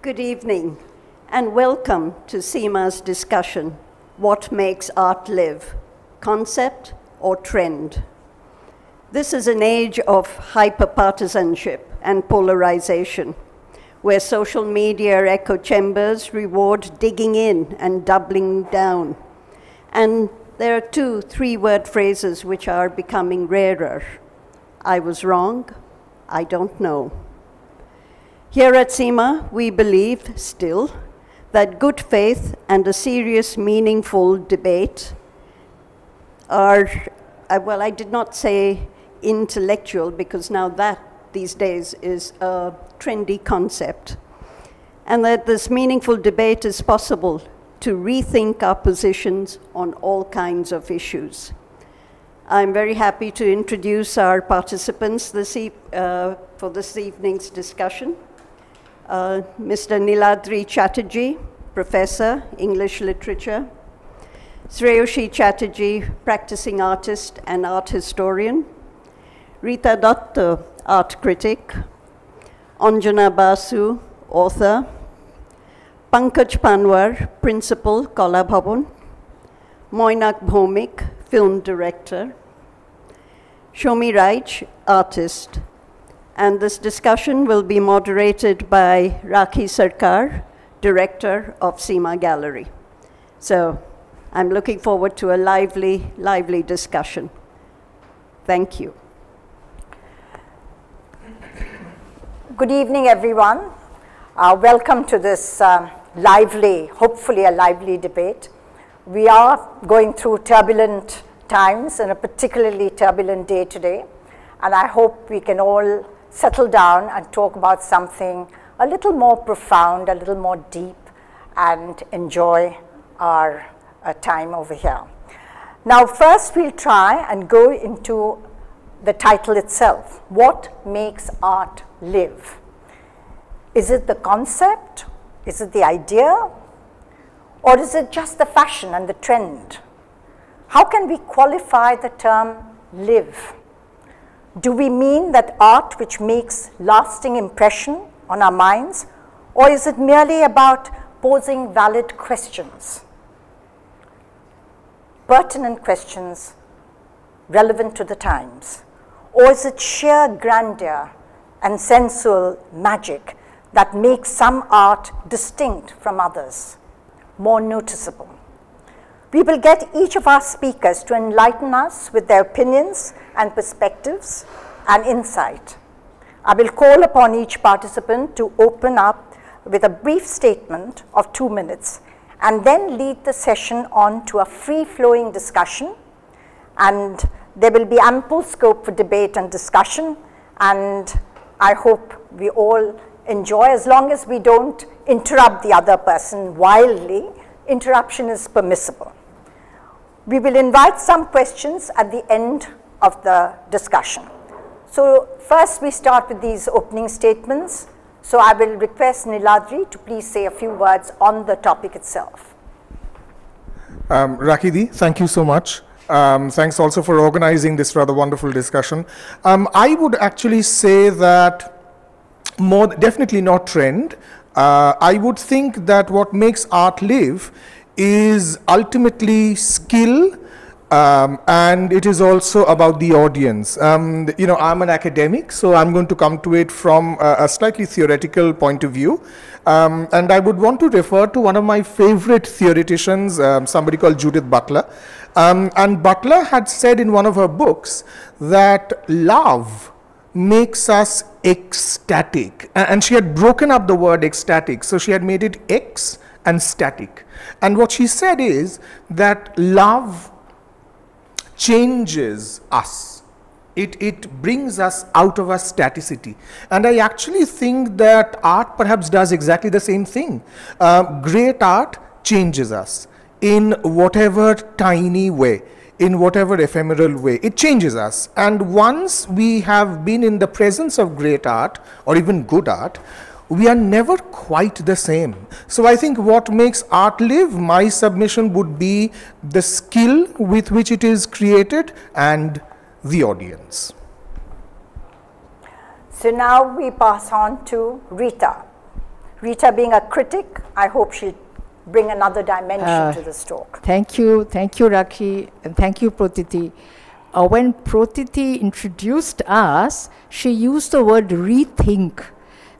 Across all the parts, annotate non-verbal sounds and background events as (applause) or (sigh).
Good evening, and welcome to CIMA's discussion What Makes Art Live? Concept or Trend? This is an age of hyperpartisanship and polarization, where social media echo chambers reward digging in and doubling down. And there are two three word phrases which are becoming rarer I was wrong, I don't know. Here at CIMA, we believe still that good faith and a serious, meaningful debate are, uh, well, I did not say intellectual because now that these days is a trendy concept. And that this meaningful debate is possible to rethink our positions on all kinds of issues. I'm very happy to introduce our participants this e uh, for this evening's discussion. Uh, Mr. Niladri Chatterjee, Professor, English Literature. Shreyasi Chatterjee, practicing artist and art historian. Rita Datta, art critic. Anjana Basu, author. Pankaj Panwar, principal, Kala Bhavan. Mainak Bhaumik, film director. Samir Aich, artist. And this discussion will be moderated by Rakhi Sarkar, director of CIMA Gallery. So I'm looking forward to a lively, lively discussion. Thank you. Good evening, everyone. Uh, welcome to this um, lively, hopefully a lively debate. We are going through turbulent times and a particularly turbulent day today. And I hope we can all settle down and talk about something a little more profound, a little more deep, and enjoy our uh, time over here. Now, first we'll try and go into the title itself. What makes art live? Is it the concept? Is it the idea? Or is it just the fashion and the trend? How can we qualify the term live? Do we mean that art which makes lasting impression on our minds? Or is it merely about posing valid questions? Pertinent questions relevant to the times? Or is it sheer grandeur and sensual magic that makes some art distinct from others, more noticeable? We will get each of our speakers to enlighten us with their opinions and perspectives and insight. I will call upon each participant to open up with a brief statement of two minutes and then lead the session on to a free-flowing discussion and there will be ample scope for debate and discussion and I hope we all enjoy as long as we don't interrupt the other person wildly, interruption is permissible. We will invite some questions at the end of the discussion. So first we start with these opening statements. So I will request Niladri to please say a few words on the topic itself. Um, Rakhidi, thank you so much. Um, thanks also for organizing this rather wonderful discussion. Um, I would actually say that more definitely not trend. Uh, I would think that what makes art live is ultimately skill um, and it is also about the audience. Um, you know, I'm an academic, so I'm going to come to it from a, a slightly theoretical point of view. Um, and I would want to refer to one of my favorite theoreticians, um, somebody called Judith Butler. Um, and Butler had said in one of her books that love makes us ecstatic. And she had broken up the word ecstatic. So she had made it ex and static. And what she said is that love changes us. It, it brings us out of our staticity. And I actually think that art perhaps does exactly the same thing. Uh, great art changes us in whatever tiny way, in whatever ephemeral way. It changes us. And once we have been in the presence of great art, or even good art, we are never quite the same. So I think what makes art live, my submission would be the skill with which it is created and the audience. So now we pass on to Rita. Rita being a critic, I hope she'll bring another dimension Uh, to this talk. Thank you, thank you, Rakhi, and thank you, Pratiti. Uh, when Pratiti introduced us, she used the word rethink.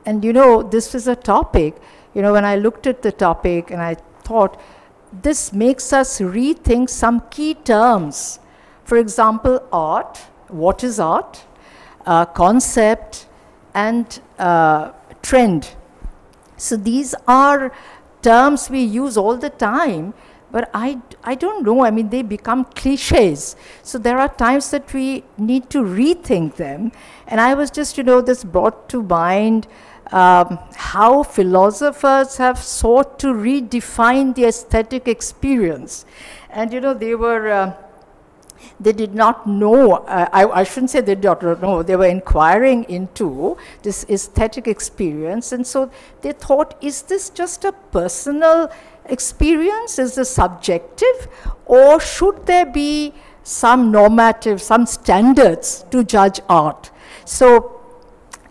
And you know, this is a topic, you know, when I looked at the topic and I thought, this makes us rethink some key terms. For example, art, what is art, uh, concept, and uh, trend. So these are terms we use all the time, but I, I don't know. I mean, they become cliches. So there are times that we need to rethink them. And I was just, you know, this brought to mind um, how philosophers have sought to redefine the aesthetic experience. And, you know, they were. Uh, they did not know, uh, I, I, shouldn't say they did not know, they were inquiring into this aesthetic experience. And so they thought, is this just a personal experience? Is this subjective? Or should there be some normative, some standards to judge art? So,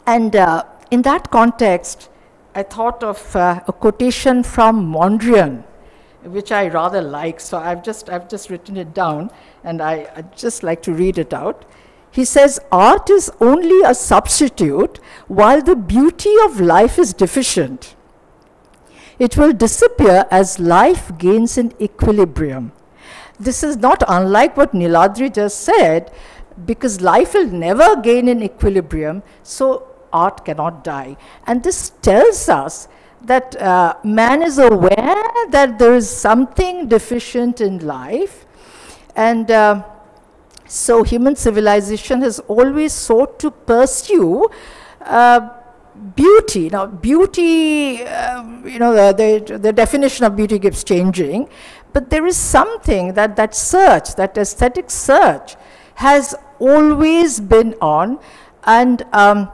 and uh, in that context, I thought of uh, a quotation from Mondrian which I rather like. So I've just, I've just written it down and I, I'd just like to read it out. He says, Art is only a substitute while the beauty of life is deficient. It will disappear as life gains in equilibrium. This is not unlike what Niladri just said, because life will never gain in equilibrium, so art cannot die. And this tells us that uh, man is aware that there is something deficient in life, and uh, so human civilization has always sought to pursue uh, beauty. Now, beauty, um, you know, the, the, the, definition of beauty keeps changing, but there is something that that search, that aesthetic search, has always been on, and um,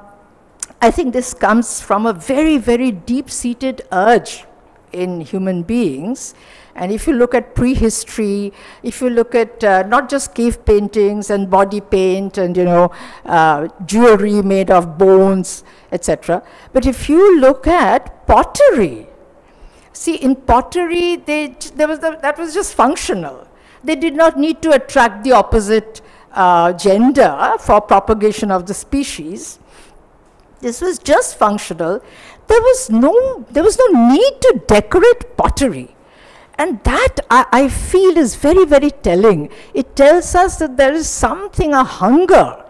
I think this comes from a very, very deep seated urge in human beings. And if you look at prehistory, if you look at uh, not just cave paintings and body paint and you know uh, jewelry made of bones, etc., but if you look at pottery, see in pottery they, there was the, that was just functional. They did not need to attract the opposite uh, gender for propagation of the species. This was just functional. There was no, there was no need to decorate pottery. And that I, I, feel is very, very telling. It tells us that there is something, a hunger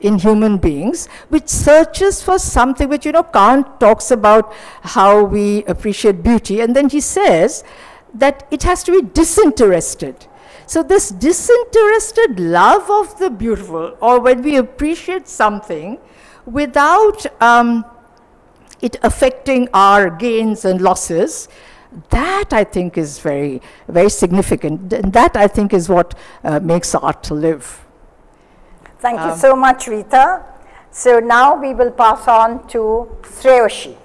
in human beings which searches for something which, you know, Kant talks about how we appreciate beauty. And then he says that it has to be disinterested. So, this disinterested love of the beautiful, or when we appreciate something, without um, it affecting our gains and losses, that I think is very, very significant. And that I think is what uh, makes art live. Thank um, you so much, Rita. So now we will pass on to Shreyasi.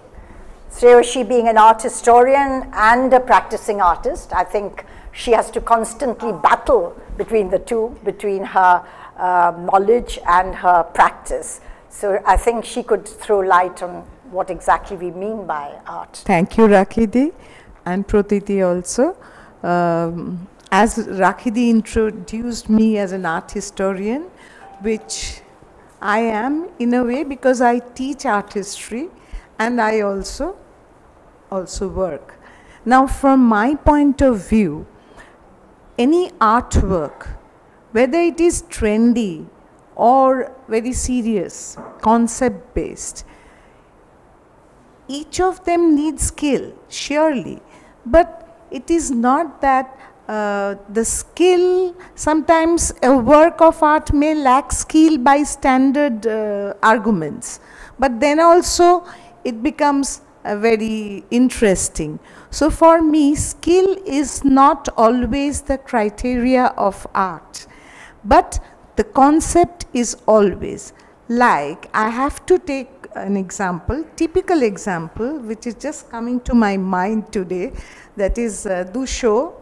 Shreyasi being an art historian and a practicing artist, I think she has to constantly battle between the two, between her uh, knowledge and her practice. So I think she could throw light on what exactly we mean by art. Thank you, Rakhidi, and Pratiti also. Um, as Rakhidi introduced me as an art historian, which I am in a way because I teach art history and I also also work. Now from my point of view, any artwork, whether it is trendy or very serious, concept based. Each of them needs skill, surely, but it is not that uh, the skill, sometimes a work of art may lack skill by standard uh, arguments, but then also it becomes uh, very interesting. So for me, skill is not always the criteria of art, but the concept is always like I have to take an example, typical example, which is just coming to my mind today, that is uh, Duchamp,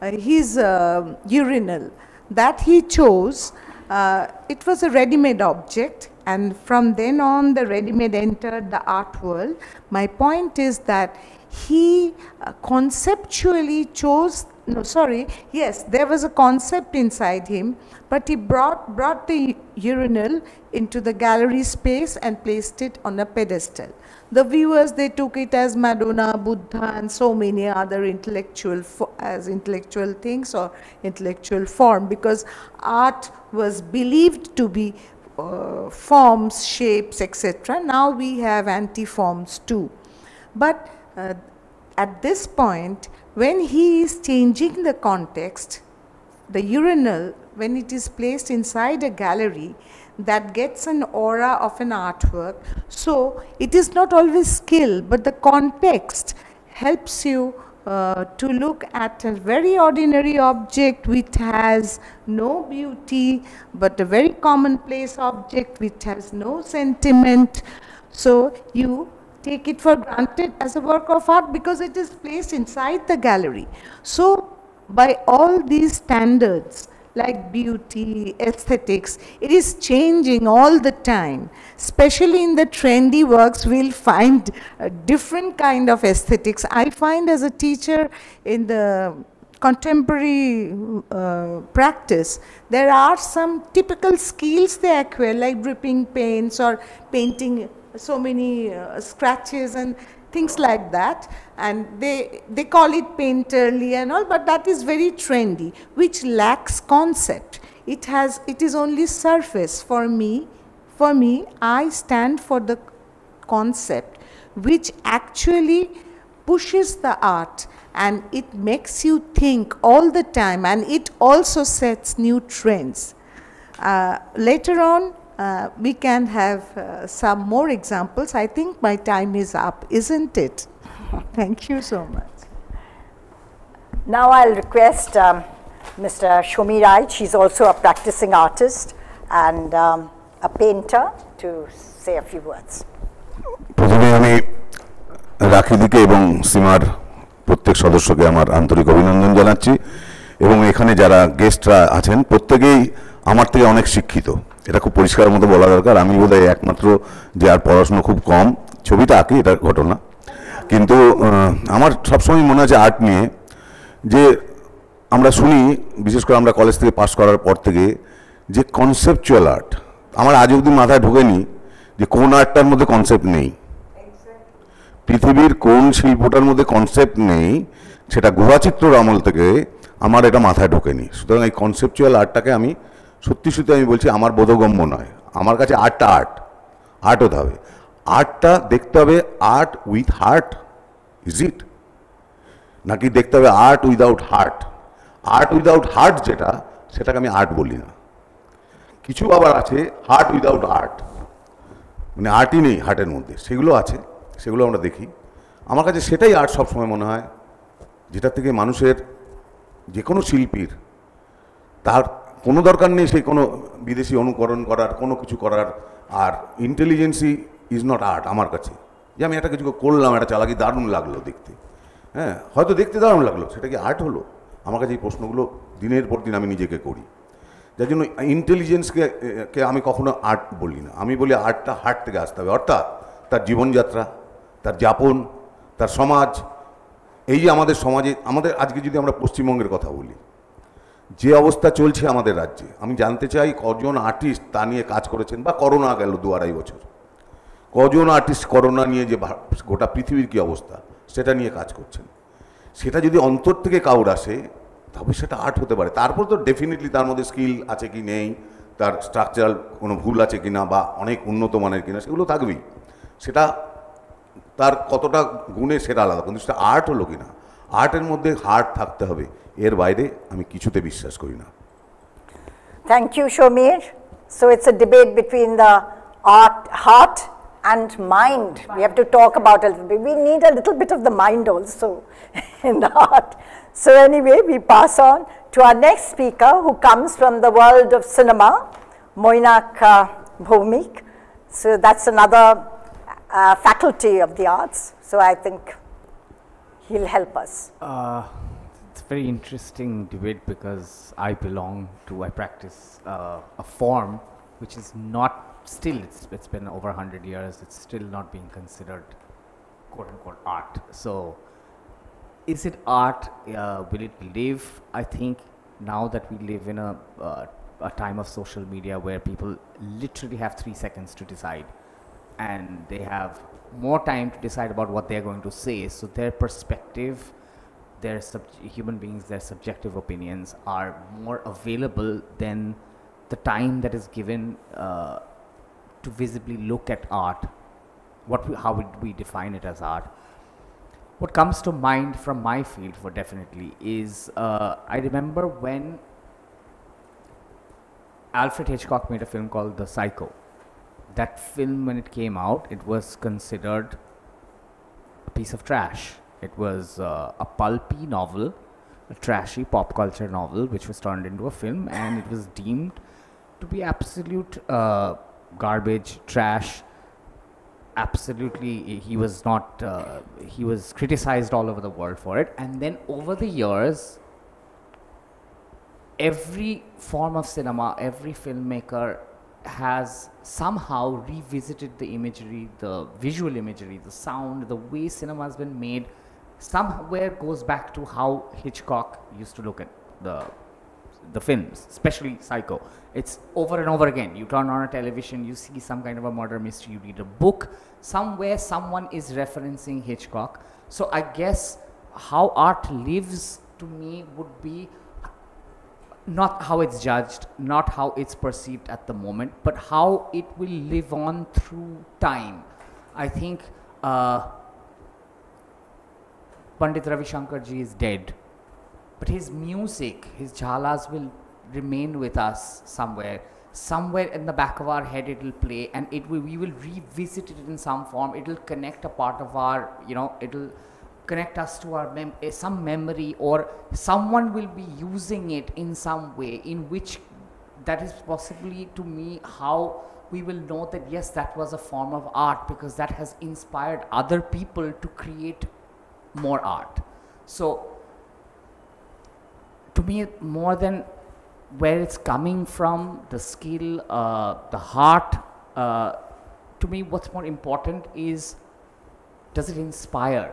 uh, his uh, urinal that he chose, uh, it was a ready-made object and from then on, the ready-made entered the art world. My point is that he uh, conceptually chose no sorry yes there was a concept inside him but he brought brought the urinal into the gallery space and placed it on a pedestal. The viewers they took it as madonna buddha and so many other intellectual as intellectual things or intellectual form because art was believed to be uh, forms shapes etc now we have anti forms too. But uh, at this point, when he is changing the context, the urinal, when it is placed inside a gallery, that gets an aura of an artwork. So it is not always skill, but the context helps you uh, to look at a very ordinary object which has no beauty, but a very commonplace object which has no sentiment. So you take it for granted as a work of art because it is placed inside the gallery. So, by all these standards like beauty, aesthetics, it is changing all the time. Especially in the trendy works, we'll find a different kind of aesthetics. I find as a teacher in the contemporary uh, practice, there are some typical skills they acquire, like dripping paints or painting so many uh, scratches and things like that. And they they call it painterly and all but that is very trendy which lacks concept. It has it is only surface for me for me i stand for the concept which actually pushes the art and it makes you think all the time and it also sets new trends. Uh, later on uh, we can have uh, some more examples. I think my time is up, isn't it? (laughs) Thank you so much. Now I'll request um, Mr. Samir Aich, she's also a practicing artist and um, a painter to say a few words. প্রথমে এবং সীমার প্রত্যেক সদস্যকে আমার আন্তরিক অভিনন্দন জানাচ্ছি এবং এখানে যারা গেস্টরা আছেন প্রত্যেকেই আমার থেকে অনেক শিক্ষিত এটা খুব পরিষ্কার মতো বলা দরকার। আমি বোধহয় একমাত্র যে আর পড়াশুনো খুব কম, ছবিটা আঁকি, এটা ঘটনা। কিন্তু আমার সবসময় মনে আছে আর্ট নিয়ে যে আমরা শুনি, বিশেষ করে আমরা কলেজ থেকে পাশ করার পর থেকে, যে কনসেপচুয়াল আর্ট আমার আজ অবধি মাথায় ঢোকেনি যে কোন আর্টটার মধ্যে কনসেপ্ট নেই। পৃথিবীর কোন শিল্পটার মধ্যে কনসেপ্ট নেই, সেটা গুহাচিত্রর আমল থেকে আমার এটা মাথায় ঢোকেনি। সুতরাং এই কনসেপচুয়াল আর্টটাকে আমি সত্যি সত্যি আমি বলছি, আমার বোধগম্য নয়। আমার কাছে আর্টটা আর্ট আর্ট হতে হবে। আর্টটা দেখতে হবে art with heart. Is it? নাকি দেখতে হবে art without heart? Art without heart যেটা, সেটাকে আমি আর্ট বলি না। কিছু আবার আছে, হার্ট উইদাউট আর্ট। মানে আর্টই নেই হার্টের মধ্যে। সেগুলো আছে, সেগুলো আমরা দেখি। আমার কাছে সেটাই আর্ট সবসময় মনে হয় যেটা থেকে মানুষের যে কোনো শিল্পীর তার কোনো দরকার নেই সেই কোনো বিদেশি অনুকরণ করার, কোনো কিছু করার। আর ইন্টেলিজেন্সি ইজ নট আর্ট আমার কাছে। যে আমি একটা কিছু করলাম, একটা চালাকি দারুণ লাগল দেখতে। হ্যাঁ হয়তো দেখতে দারুণ লাগল, সেটা কি আর্ট হলো? আমার কাছে এই প্রশ্নগুলো দিনের পর দিন আমি নিজেকে করি। যার জন্য ইন্টেলিজেন্সকে কে আমি কখনো আর্ট বলি না। আমি বলি আর্টটা হার্ট থেকে আসতে হবে। অর্থাৎ তার জীবনযাত্রা, তার যাপন, তার সমাজ। এই যে আমাদের সমাজে, আমাদের আজকে যদি আমরা পশ্চিমবঙ্গের কথা বলি যে অবস্থা চলছে আমাদের রাজ্যে, আমি জানতে চাই কজন আর্টিস্ট তা নিয়ে কাজ করেছেন বা করোনা গেল দু আড়াই বছর। কজন আর্টিস্ট করোনা নিয়ে যে গোটা পৃথিবীর কী অবস্থা, সেটা নিয়ে কাজ করছেন। সেটা যদি অন্তর থেকে কাউর আসে, তবে সেটা আর্ট হতে পারে। তারপর তো ডেফিনেটলি তার মধ্যে স্কিল আছে কি নেই, তার স্ট্রাকচারাল কোনো ভুল আছে কি না বা অনেক উন্নত মানের কিনা সেগুলো থাকবেই। সেটা তার কতটা গুণে সেটা আলাদা, কিন্তু সেটা আর্ট হলো কি না আর্টের মধ্যে হার্ট থাকতে হবে। Thank you, Samir. So it's a debate between the summer so and mind. We have to talk about a little bit. We need a little bit of the mind also (laughs) in the heart. So anyway, we pass on to our next speaker who comes from the world of cinema, Mainak uh, So that's another uh, faculty of the arts. So I think he'll help us. Uh, it's very interesting debate because I belong to, I practice uh, a form which is not still, it's, it's been over 100 years, it's still not being considered quote unquote art. So, is it art? Uh, will it live? I think now that we live in a, uh, a time of social media where people literally have three seconds to decide and they have more time to decide about what they're going to say. So their perspective, their sub- human beings, their subjective opinions are more available than the time that is given uh, to visibly look at art. What how would we define it as art? What comes to mind from my field, for definitely, is uh, I remember when Alfred Hitchcock made a film called The Psycho that film when it came out it was considered a piece of trash it was uh, a pulpy novel a trashy pop culture novel which was turned into a film and it was deemed to be absolute uh, garbage trash absolutely he was not uh, he was criticized all over the world for it. And then over the years every form of cinema every filmmaker has somehow revisited the imagery, the visual imagery, the sound, the way cinema has been made, somewhere goes back to how Hitchcock used to look at the the films, especially Psycho. It's over and over again. You turn on a television, you see some kind of a murder mystery, you read a book, somewhere someone is referencing Hitchcock. So I guess how art lives to me would be not how it's judged, not how it's perceived at the moment, but how it will live on through time. I think uh, Pandit Ravi Shankar ji is dead, but his music, his jhalas will remain with us somewhere. Somewhere in the back of our head, it will play, and it will. We will revisit it in some form. It will connect a part of our, you know, it will connect us to our mem- uh, some memory or someone will be using it in some way in which that is possibly to me how we will know that yes that was a form of art because that has inspired other people to create more art so to me more than where it's coming from the skill uh, the heart uh, to me what's more important is does it inspire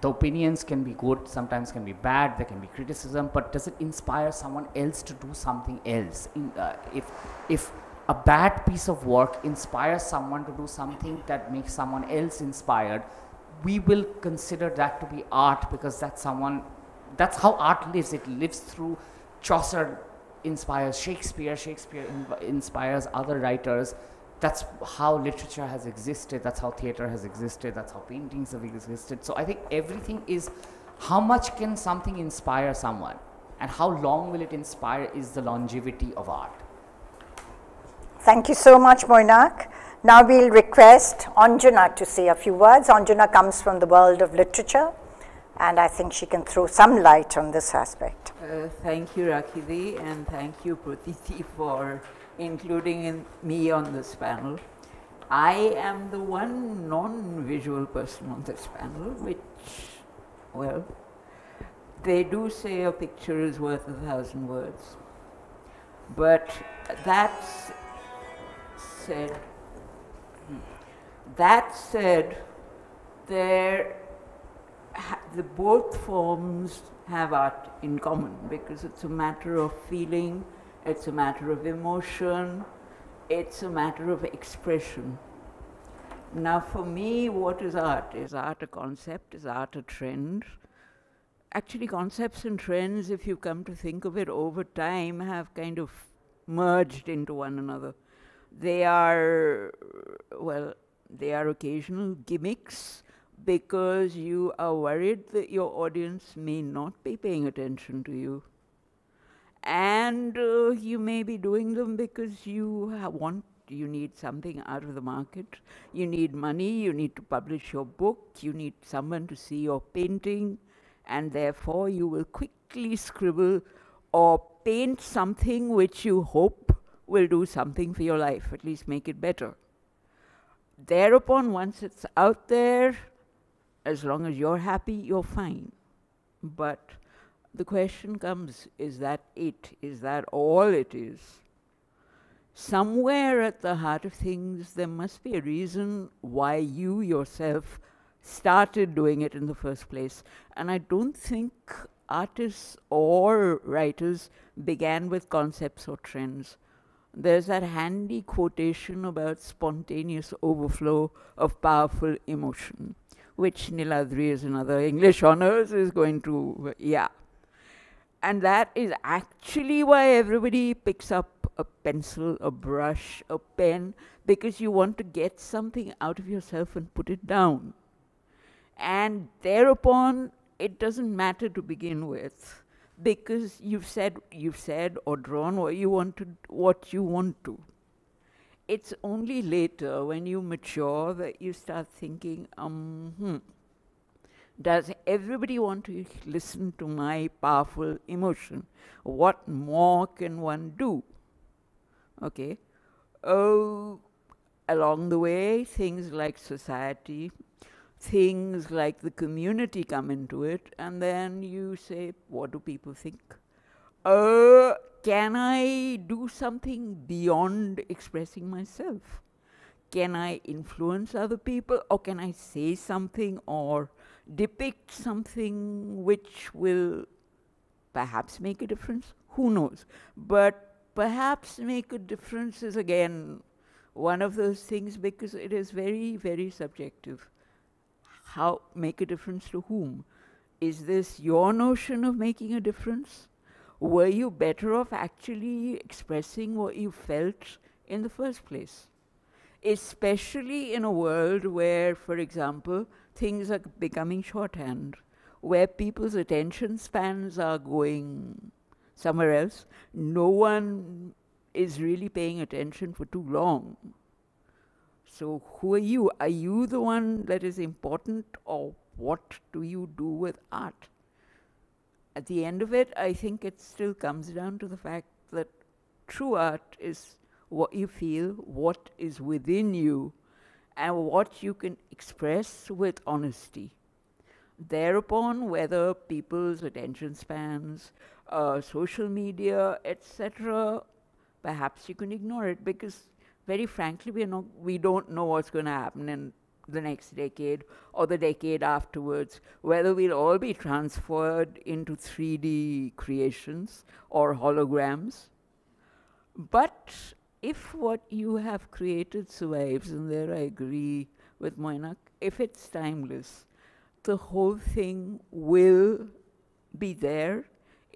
the opinions can be good, sometimes can be bad, there can be criticism, but does it inspire someone else to do something else? In, uh, if, if a bad piece of work inspires someone to do something that makes someone else inspired, we will consider that to be art because that's someone, that's how art lives. It lives through Chaucer inspires Shakespeare, Shakespeare in, inspires other writers, that's how literature has existed. That's how theater has existed. That's how paintings have existed. So i think everything is how much can something inspire someone? And how long will it inspire is the longevity of art. Thank you so much, Mainak. Now we'll request Anjana to say a few words. Anjana comes from the world of literature, and I think she can throw some light on this aspect. Uh, thank you, Rakhi, and thank you, Pratiti, (laughs) for including in me on this panel. I am the one non-visual person on this panel, which, well, they do say a picture is worth a thousand words. But that's said, that said, there, the both forms have art in common because it's a matter of feeling it's a matter of emotion, it's a matter of expression. Now, for me, what is art? Is art a concept? Is art a trend? Actually, concepts and trends, if you come to think of it over time, have kind of merged into one another. They are, well, they are occasional gimmicks because you are worried that your audience may not be paying attention to you. And uh, you may be doing them because you want you need something out of the market. You need money you need to publish your book you need someone to see your painting and therefore you will quickly scribble or paint something which you hope will do something for your life at least make it better thereupon once it's out there as long as you're happy you're fine but the question comes is that it? Is that all it is? somewhere at the heart of things, there must be a reason why you yourself started doing it in the first place. And I don't think artists or writers began with concepts or trends. There's that handy quotation about spontaneous overflow of powerful emotion, which Niladri, as another English honors, is going to, yeah. And that is actually why everybody picks up a pencil, a brush, a pen, because you want to get something out of yourself and put it down. And thereupon, it doesn't matter to begin with because you've said you've said or drawn what you want to what you want to. It's only later when you mature that you start thinking, um, hmm, does everybody want to listen to my powerful emotion? What more can one do? Okay. Oh, along the way, things like society, things like the community come into it, and then you say, what do people think? Uh, can I do something beyond expressing myself? Can I influence other people, or can I say something or depict something which will perhaps make a difference? Who knows? But perhaps make a difference is again one of those things because it is very, very subjective how make a difference to whom? Is this your notion of making a difference? Were you better off actually expressing what you felt in the first place? Especially in a world where, for example, things are becoming shorthand, where people's attention spans are going somewhere else. No one is really paying attention for too long. So who are you? Are you the one that is important or what do you do with art? At the end of it, I think it still comes down to the fact that true art is what you feel, what is within you, and what you can express with honesty. Thereupon, whether people's attention spans, uh, social media, etc., perhaps you can ignore it because very frankly, we, not, we don't know what's going to happen in the next decade or the decade afterwards, whether we'll all be transferred into 3D creations or holograms. But if what you have created survives, and there I agree with Mainak, if it's timeless, the whole thing will be there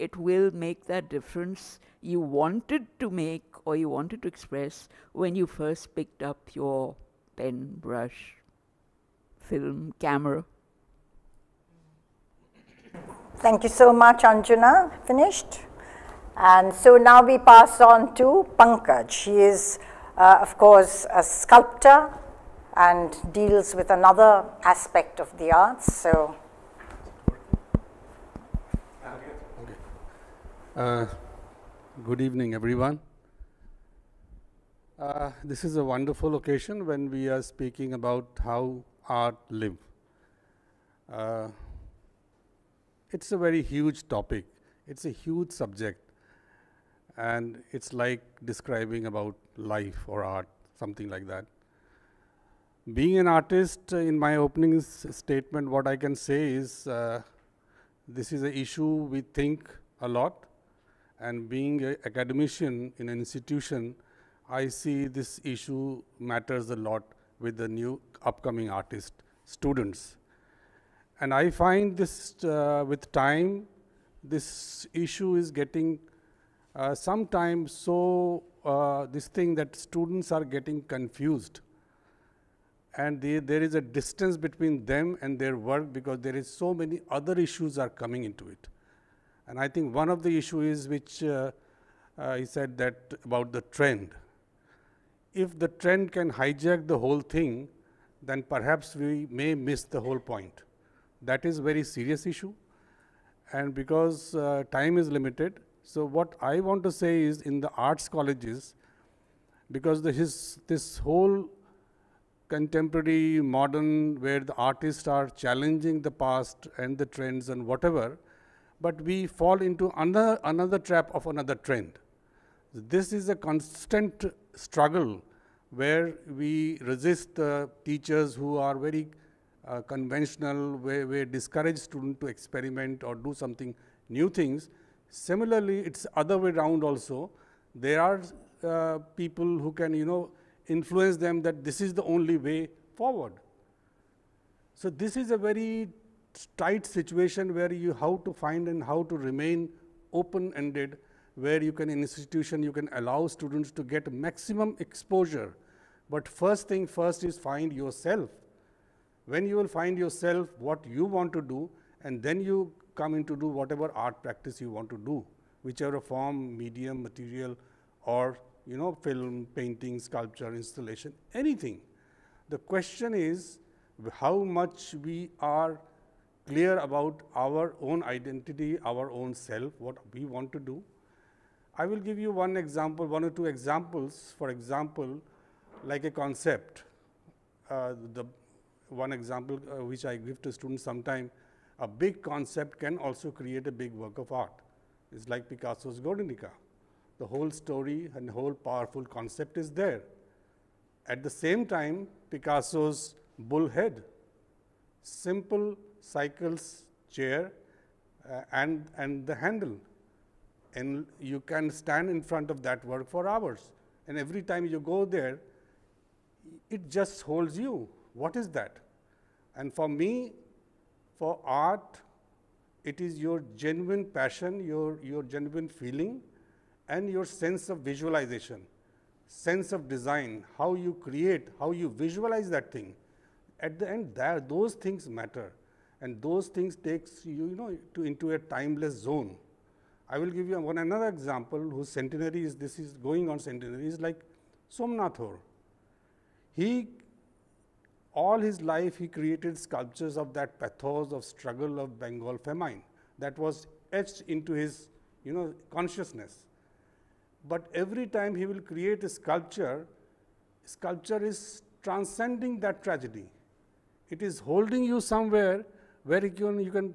it will make that difference you wanted to make or you wanted to express when you first picked up your pen, brush, film, camera. Thank you so much, Anjana. Finished? And so now we pass on to Pankaj. She is, uh, of course, a sculptor and deals with another aspect of the arts. So Uh, good evening, everyone. Uh, this is a wonderful occasion when we are speaking about how art live. Uh, it's a very huge topic. It's a huge subject. And it's like describing about life or art, something like that. Being an artist, uh, in my opening statement, what I can say is uh, this is an issue we think a lot and being an academician in an institution, I see this issue matters a lot with the new upcoming artist students. And I find this uh, with time, this issue is getting uh, sometimes so uh, this thing that students are getting confused and they, there is a distance between them and their work because there is so many other issues are coming into it. And I think one of the issues which uh, uh, he said that about the trend. If the trend can hijack the whole thing, then perhaps we may miss the whole point. That is very serious issue. And because uh, time is limited, so what I want to say is in the arts colleges, because the, his, this whole contemporary modern where the artists are challenging the past and the trends and whatever, but we fall into another, another trap of another trend. This is a constant struggle where we resist the teachers who are very uh, conventional, where, where discourage students to experiment or do something new things. Similarly, it's other way around also. There are uh, people who can, you know, influence them that this is the only way forward. So this is a very tight situation where you how to find and how to remain open-ended, where you can in institution you can allow students to get maximum exposure. But first thing first is find yourself. When you will find yourself what you want to do, and then you come in to do whatever art practice you want to do, whichever form, medium, material, or you know, film, painting, sculpture, installation, anything. The question is how much we are clear about our own identity, our own self, what we want to do. I will give you one example, one or two examples. For example, like a concept. Uh, the one example uh, which I give to students sometime, a big concept can also create a big work of art. It's like Picasso's Guernica. The whole story and whole powerful concept is there. At the same time, Picasso's bullhead, simple cycles chair uh, and, and the handle. And you can stand in front of that work for hours. And every time you go there, it just holds you. What is that? And for me, for art, it is your genuine passion, your, your genuine feeling, and your sense of visualization, sense of design, how you create, how you visualize that thing. At the end, that, those things matter, and those things takes you, you know, to, into a timeless zone. I will give you one another example whose centenary is this is going on centenary is like Somnath Hore. He all his life he created sculptures of that pathos of struggle of Bengal famine that was etched into his you know consciousness. But every time he will create a sculpture, sculpture is transcending that tragedy. It is holding you somewhere where you can, you can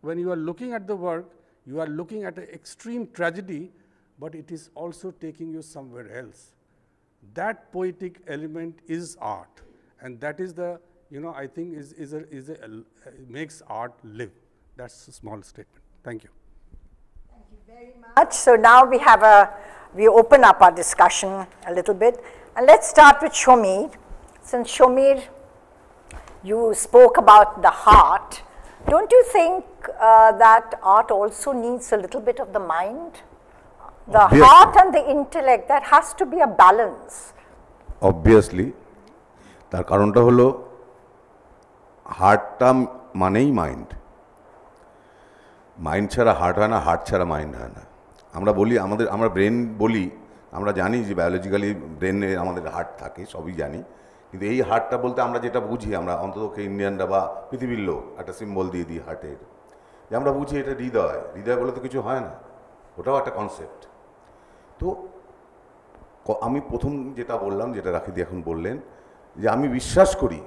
when you are looking at the work, you are looking at an extreme tragedy, but it is also taking you somewhere else. That poetic element is art and that is the you know I think is is a, is a, uh, makes art live. That's a small statement. Thank you. Thank you very much. So now we have a, we open up our discussion a little bit. And let's start with Samir. Since Samir, you spoke about the heart, don't you think uh, that art also needs a little bit of the mind? The Obviously. heart and the intellect, that has to be a balance. Obviously তার কারণটা হলো হার্টটা মানেই mind mind ছাড়া heart হয় না heart ছাড়া mind হয় না আমরা বলি আমাদের আমরা ব্রেন বলি আমরা জানি যে বায়োলজিক্যালি ব্রেনে আমাদের হার্ট থাকে সবই জানি কিন্তু এই হার্টটা বলতে আমরা যেটা বুঝি, আমরা অন্ততকে ইন্ডিয়ানরা বা পৃথিবীর লোক একটা সিম্বল দিয়ে দিই হার্টের যে আমরা বুঝি এটা হৃদয়। হৃদয় বলে তো কিছু হয় না। ওটাও একটা কনসেপ্ট তো আমি প্রথম যেটা বললাম, যেটা রাখিদি এখন বললেন, যে আমি বিশ্বাস করি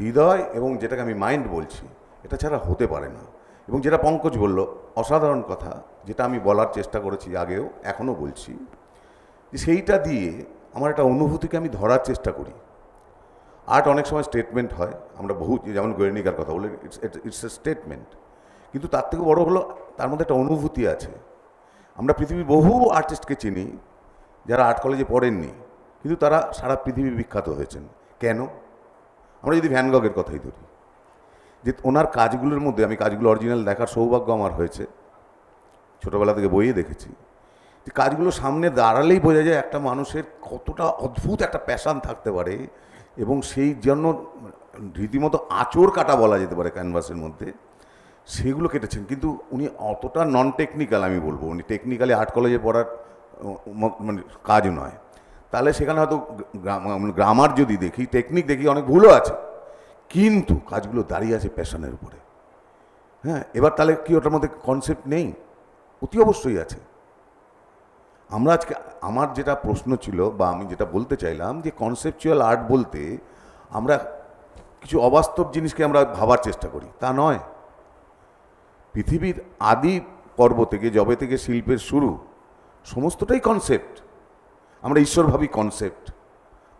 হৃদয় এবং যেটাকে আমি মাইন্ড বলছি, এটা ছাড়া হতে পারে না। এবং যেটা পঙ্কজ বলল, অসাধারণ কথা, যেটা আমি বলার চেষ্টা করেছি আগেও, এখনও বলছি, যে সেইটা দিয়ে আমার একটা অনুভূতিকে আমি ধরার চেষ্টা করি। আর্ট অনেক সময় স্টেটমেন্ট হয়, আমরা বহু, যেমন গোয়েনিকার কথা বলে ইটস ইটস এ স্টেটমেন্ট কিন্তু তার থেকে বড় হলো, তার মধ্যে একটা অনুভূতি আছে। আমরা পৃথিবীর বহু আর্টিস্টকে চিনি, যারা আর্ট কলেজে পড়েননি, কিন্তু তারা সারা পৃথিবী বিখ্যাত হয়েছেন। কেন? আমরা যদি ভ্যানগগের কথাই ধরি, যে ওনার কাজগুলোর মধ্যে, আমি কাজগুলো অরিজিনাল দেখার সৌভাগ্য আমার হয়েছে। ছোটোবেলা থেকে বইয়ে দেখেছি কাজগুলো সামনে দাঁড়ালেই বোঝা যায় একটা মানুষের কতটা অদ্ভুত একটা প্যাশান থাকতে পারে এবং সেই জন্য রীতিমতো আঁচড় কাটা বলা যেতে পারে ক্যানভাসের মধ্যে, সেগুলো কেটেছেন। কিন্তু উনি অতটা নন টেকনিক্যাল আমি বলব। উনি টেকনিক্যালি আর্ট কলেজে পড়ার মানে কাজ নয়। তাহলে সেখানে হয়তো গ্রামার যদি দেখি টেকনিক দেখি, অনেক ভুলও আছে। কিন্তু কাজগুলো দাঁড়িয়ে আছে প্যাশনের উপরে। হ্যাঁ এবার তাহলে কি ওটার মধ্যে কনসেপ্ট নেই? অতি অবশ্যই আছে। আমরা আজকে, আমার যেটা প্রশ্ন ছিল বা আমি যেটা বলতে চাইলাম যে কনসেপচুয়াল আর্ট বলতে আমরা কিছু অবাস্তব জিনিসকে আমরা ভাবার চেষ্টা করি, তা নয়। পৃথিবীর আদি পর্ব থেকে জবে থেকে শিল্পের শুরু, সমস্তটাই কনসেপ্ট আমরা ঈশ্বর ভাবি কনসেপ্ট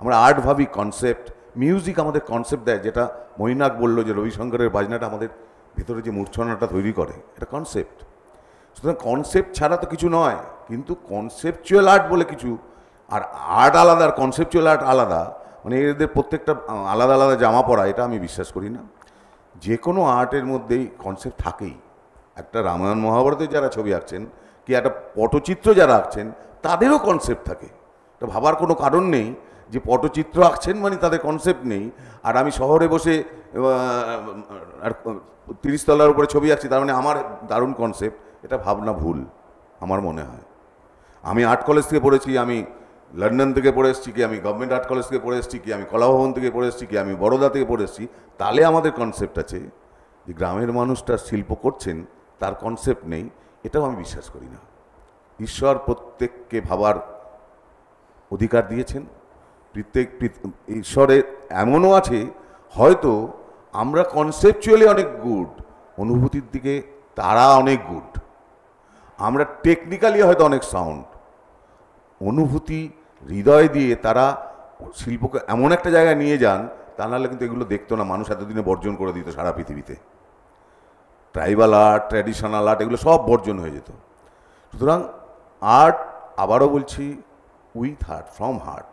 আমরা আর্ট ভাবি কনসেপ্ট মিউজিক আমাদের কনসেপ্ট দেয়, যেটা মৈনাক বলল যে রবিশঙ্করের বাজনাটা আমাদের ভিতরে যে মূর্ছনাটা তৈরি করে, এটা কনসেপ্ট সুতরাং কনসেপ্ট ছাড়া তো কিছু নয়। কিন্তু কনসেপচুয়াল আর্ট বলে কিছু, আর আর্ট আলাদা, আর কনসেপচুয়াল আর্ট আলাদা মানে এদের প্রত্যেকটা আলাদা আলাদা জামা পরা, এটা আমি বিশ্বাস করি না। যে কোনো আর্টের মধ্যেই কনসেপ্ট থাকেই। একটা রামায়ণ মহাভারতে যারা ছবি আঁকছেন, কি একটা পটচিত্র যারা আঁকছেন, তাদেরও কনসেপ্ট থাকে। তো ভাবার কোনো কারণ নেই যে পটচিত্র আঁকছেন মানে তাদের কনসেপ্ট নেই। আর আমি শহরে বসে আর তিরিশ তলার উপরে ছবি আঁকছি, তার মানে আমার দারুণ কনসেপ্ট এটা ভাবনা ভুল, আমার মনে হয়। আমি আর্ট কলেজ থেকে পড়েছি, আমি লন্ডন থেকে পড়ে এসেছি কি, আমি গভর্নমেন্ট আর্ট কলেজ থেকে পড়ে এসেছি কি, আমি কলাভবন থেকে পড়ে এসেছি কি, আমি বড়োদা থেকে পড়ে এসেছি, তাহলে আমাদের কনসেপ্ট আছে যে গ্রামের মানুষটা শিল্প করছেন, তার কনসেপ্ট নেই, এটাও আমি বিশ্বাস করি না। ঈশ্বর প্রত্যেককে ভাবার অধিকার দিয়েছেন, প্রত্যেক ঈশ্বরের এমনও আছে, হয়তো আমরা কনসেপচুয়ালি অনেক গুড অনুভূতির দিকে তারা অনেক গুড আমরা টেকনিক্যালি হয়তো অনেক সাউন্ড অনুভূতি, হৃদয় দিয়ে তারা শিল্পকে এমন একটা জায়গায় নিয়ে যান, তা নাহলে কিন্তু এগুলো দেখতো না, মানুষ এতদিনে বর্জন করে দিত সারা পৃথিবীতে। ট্রাইবাল আর্ট ট্র্যাডিশনাল আর্ট এগুলো সব বর্জন হয়ে যেত। সুতরাং আর্ট আবারও বলছি উইথ হার্ট ফ্রম হার্ট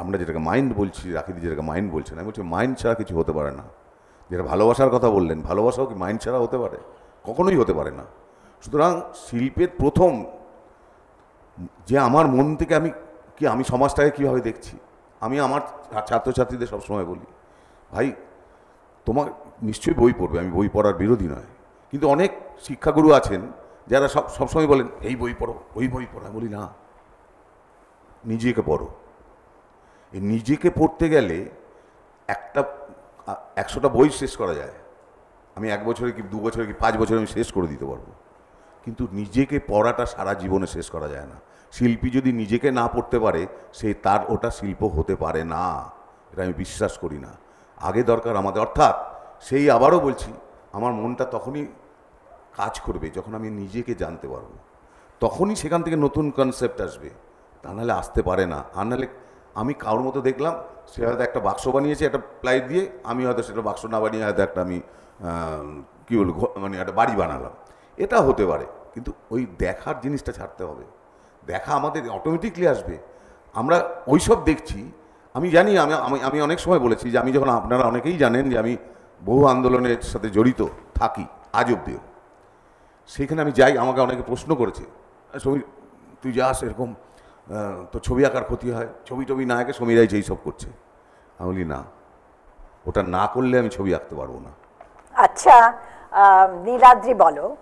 আমরা যেটাকে মাইন্ড বলছি, রাখিদি যেটাকে মাইন্ড বলছেন, আমি বলছি মাইন্ড ছাড়া কিছু হতে পারে না। যেটা ভালোবাসার কথা বললেন, ভালোবাসাও কি মাইন্ড ছাড়া হতে পারে? কখনোই হতে পারে না। সুতরাং শিল্পের প্রথম যে আমার মন থেকে আমি কি আমি সমাজটাকে কীভাবে দেখছি? আমি আমার ছাত্রছাত্রীদের সবসময় বলি, ভাই, তোমার নিশ্চয়ই বই পড়বে, আমি বই পড়ার বিরোধী নয়। কিন্তু অনেক শিক্ষাগুরু আছেন যারা সব, সবসময় বলেন, এই বই পড়ো, ওই বই পড়ো। আমি বলি, না, নিজেকে পড়ো। এই নিজেকে পড়তে গেলে একটা একশোটা বই শেষ করা যায়। আমি এক বছরে কি, দু বছরে কি, পাঁচ বছরে আমি শেষ করে দিতে পারব? কিন্তু নিজেকে পড়াটা সারা জীবনে শেষ করা যায় না। শিল্পী যদি নিজেকে না পড়তে পারে, সে তার ওটা শিল্প হতে পারে না। এটা আমি বিশ্বাস করি না। আগে দরকার আমাদের। অর্থাৎ সেই আবারও বলছি, আমার মনটা তখনই কাজ করবে যখন আমি নিজেকে জানতে পারব। তখনই সেখান থেকে নতুন কনসেপ্ট আসবে। তা নাহলে আসতে পারে না। আর নাহলে আমি কারোর মতো দেখলাম, সে হয়তো একটা বাক্স বানিয়েছে, একটা প্লাইট দিয়ে, আমি হয়তো সেটা বাক্স না বানিয়ে হয়তো একটা আমি কী বলব মানে একটা বাড়ি বানালাম। এটা হতে পারে কিন্তু ওই দেখার জিনিসটা ছাড়তে হবে। দেখা আমাদের অটোমেটিকলি আসবে। আমরা ওইসব দেখছি। আমি জানি আমি আমি- আমি অনেক সময় বলেছি যে আমি যখন আপনারা অনেকেই জানেন যে আমি বহু আন্দোলনের সাথে জড়িত থাকি আজ অব্দিও। সেখানে আমি যাই আমাকে অনেকে প্রশ্ন করেছে সমীর তুই যাস এরকম তো ছবি আঁকার ক্ষতি হয়? ছবি টবি না এঁকে সমীরাই যেই সব করছে? আমি বলি না ওটা না করলে আমি ছবি আঁকতে পারব না। আচ্ছা Neeladri Bolo,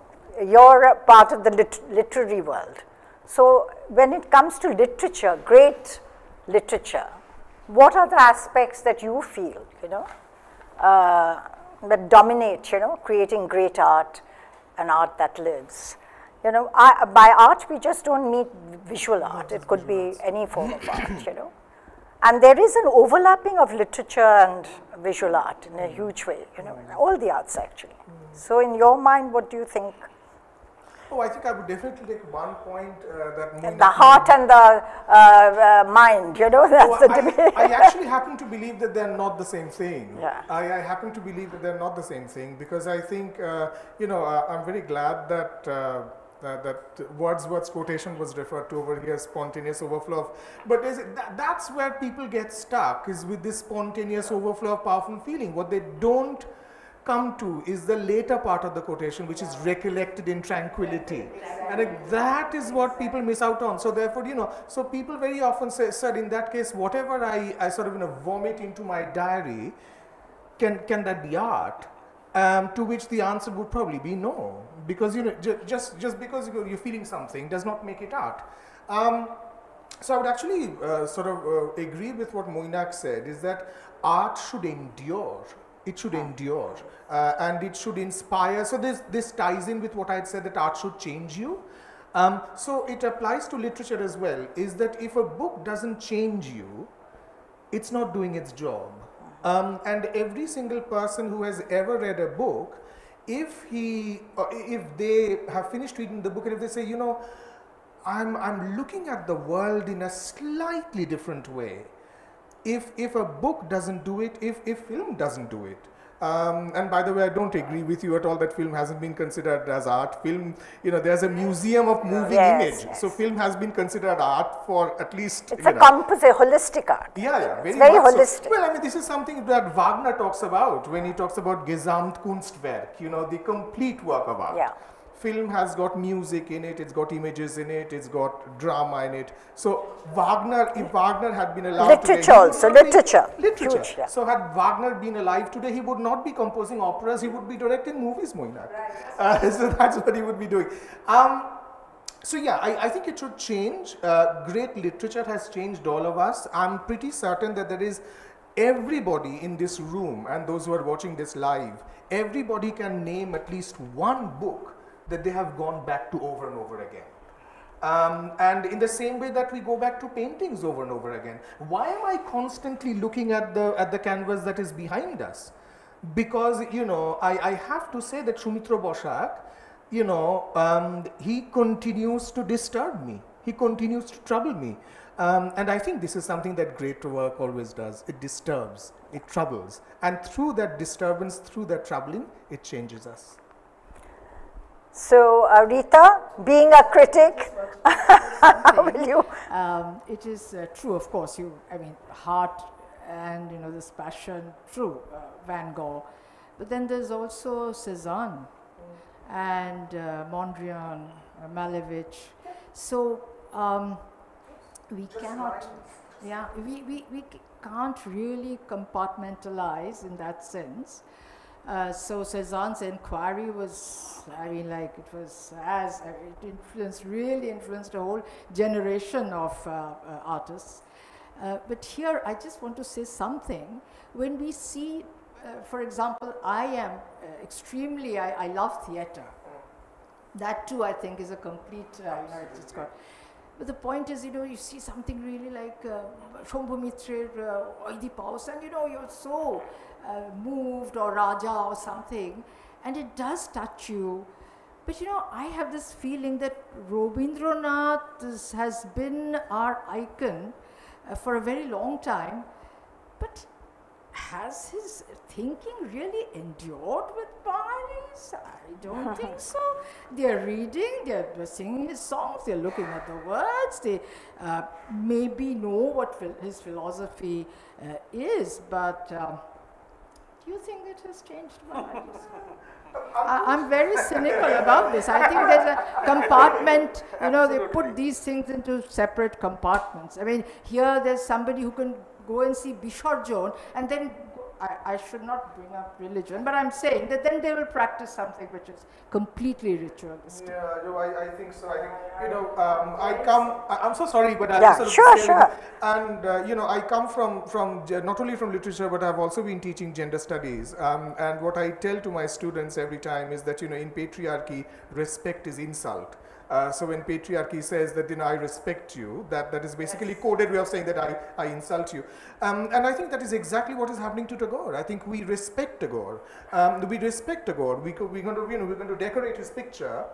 you're a part of the lit- literary world. So, when it comes to literature, great literature, what are the aspects that you feel, you know, uh, that dominate, you know, creating great art an art that lives? You know, I, by art, we just don't mean visual art, it could be any form of art, you know. And there is an overlapping of literature and visual art in a huge way, you know, all the arts actually. So, in your mind, what do you think? Oh, I think I would definitely take one point uh, that The heart and the uh, uh, mind, you know, (laughs) that's Well, the I, debate. I actually happen to believe that they're not the same thing. Yeah. I, I happen to believe that they're not the same thing because I think, uh, you know, uh, I'm very glad that. Uh, that, that Wordsworth's quotation was referred to over here, spontaneous overflow. Of, but is it, that, that's where people get stuck, is with this spontaneous overflow of powerful feeling. What they don't come to is the later part of the quotation, which is recollected in tranquility. And that is what people miss out on. So therefore, you know, so people very often say, sir, in that case, whatever I, I sort of you know, vomit into my diary, can, can that be art? Um, to which the answer would probably be no, because you know, ju- just just because you're, you're feeling something does not make it art. Um, so I would actually uh, sort of uh, agree with what Mainak said is that art should endure. It should endure uh, and it should inspire. So this this ties in with what I had said that art should change you. Um, so it applies to literature as well. Is that if a book doesn't change you, it's not doing its job. Um, and every single person who has ever read a book, if he, or if they have finished reading the book and if they say, you know, I'm, I'm looking at the world in a slightly different way. If, if a book doesn't do it, if, if film doesn't do it, um, and by the way, I don't agree with you at all that film hasn't been considered as art. Film, you know, there's a museum of moving Yes, image. yes. So film has been considered art for at least. It's a know, composite, holistic art. yeah, yeah, very, very much so. holistic. Well, I mean, this is something that Wagner talks about when he talks about Gesamtkunstwerk, you know, the complete work of art. Yeah. Film has got music in it, it's got images in it, it's got drama in it. So Wagner, if Wagner had been alive today, Literature he would also, not be- literature, literature. huge, yeah. So had Wagner been alive today, he would not be composing operas, he would be directing movies, Moina. (laughs) Uh, so that's what he would be doing. Um, so yeah, I, I think it should change. Uh, great literature has changed all of us. I'm pretty certain that there is everybody in this room and those who are watching this live, everybody can name at least one book that they have gone back to over and over again. Um, and in the same way that we go back to paintings over and over again, why am I constantly looking at the at the canvas that is behind us? Because you know, I, I have to say that Sumitro Basak, you know, um, he continues to disturb me. He continues to trouble me. Um, and I think this is something that great work always does. It disturbs, it troubles. And through that disturbance, through that troubling, it changes us. So, uh, Rita, being a critic, (laughs) how will you? Um, it is uh, true, of course. You, I mean, heart and you know this passion, true, uh, Van Gogh. But then there's also Cezanne and uh, Mondrian, uh, Malevich. So um, we cannot, yeah, we, we, we can't really compartmentalize in that sense. Uh, so Cezanne's inquiry was, I mean, like it was as uh, it influenced, really influenced a whole generation of uh, uh, artists. Uh, but here, I just want to say something. When we see, for example, I am extremely, I, I love theatre. That too, I think, is a complete, you know, it's got. But the point is, you know, you see something really like uh, Shambhu Mitra's uh, Oedipus, and you know, you're so uh, moved, or Raja, or something, and it does touch you. But you know, I have this feeling that Rabindranath has been our icon uh, for a very long time, but has his thinking really endured with Bengalis? I don't (laughs) think so. They're reading, they're, singing his songs, they're looking at the words, they uh, maybe know what his philosophy uh, is, but um, you think it has changed Bengalis? I, I'm very cynical about this. I think there's a compartment, you know, they put these things into separate compartments. I mean, here there's somebody who can go and see Bishorjon and then I, I should not bring up religion, but I'm saying that then they will practice something which is completely ritualistic. Yeah, no, I, I think so. I think, you know, um, I come, I, I'm so sorry, but I Yeah, sort of sure, sure. And, uh, you know, I come from, from not only from literature, but I've also been teaching gender studies. Um, and what I tell to my students every time is that, you know, in patriarchy, respect is insult. Uh, so when patriarchy says that you know I respect you, that, that is basically coded way of saying that I, I insult you. Um, and I think that is exactly what is happening to Tagore. I think we respect Tagore. Um, we respect Tagore. We we're going to you know we're going to decorate his picture,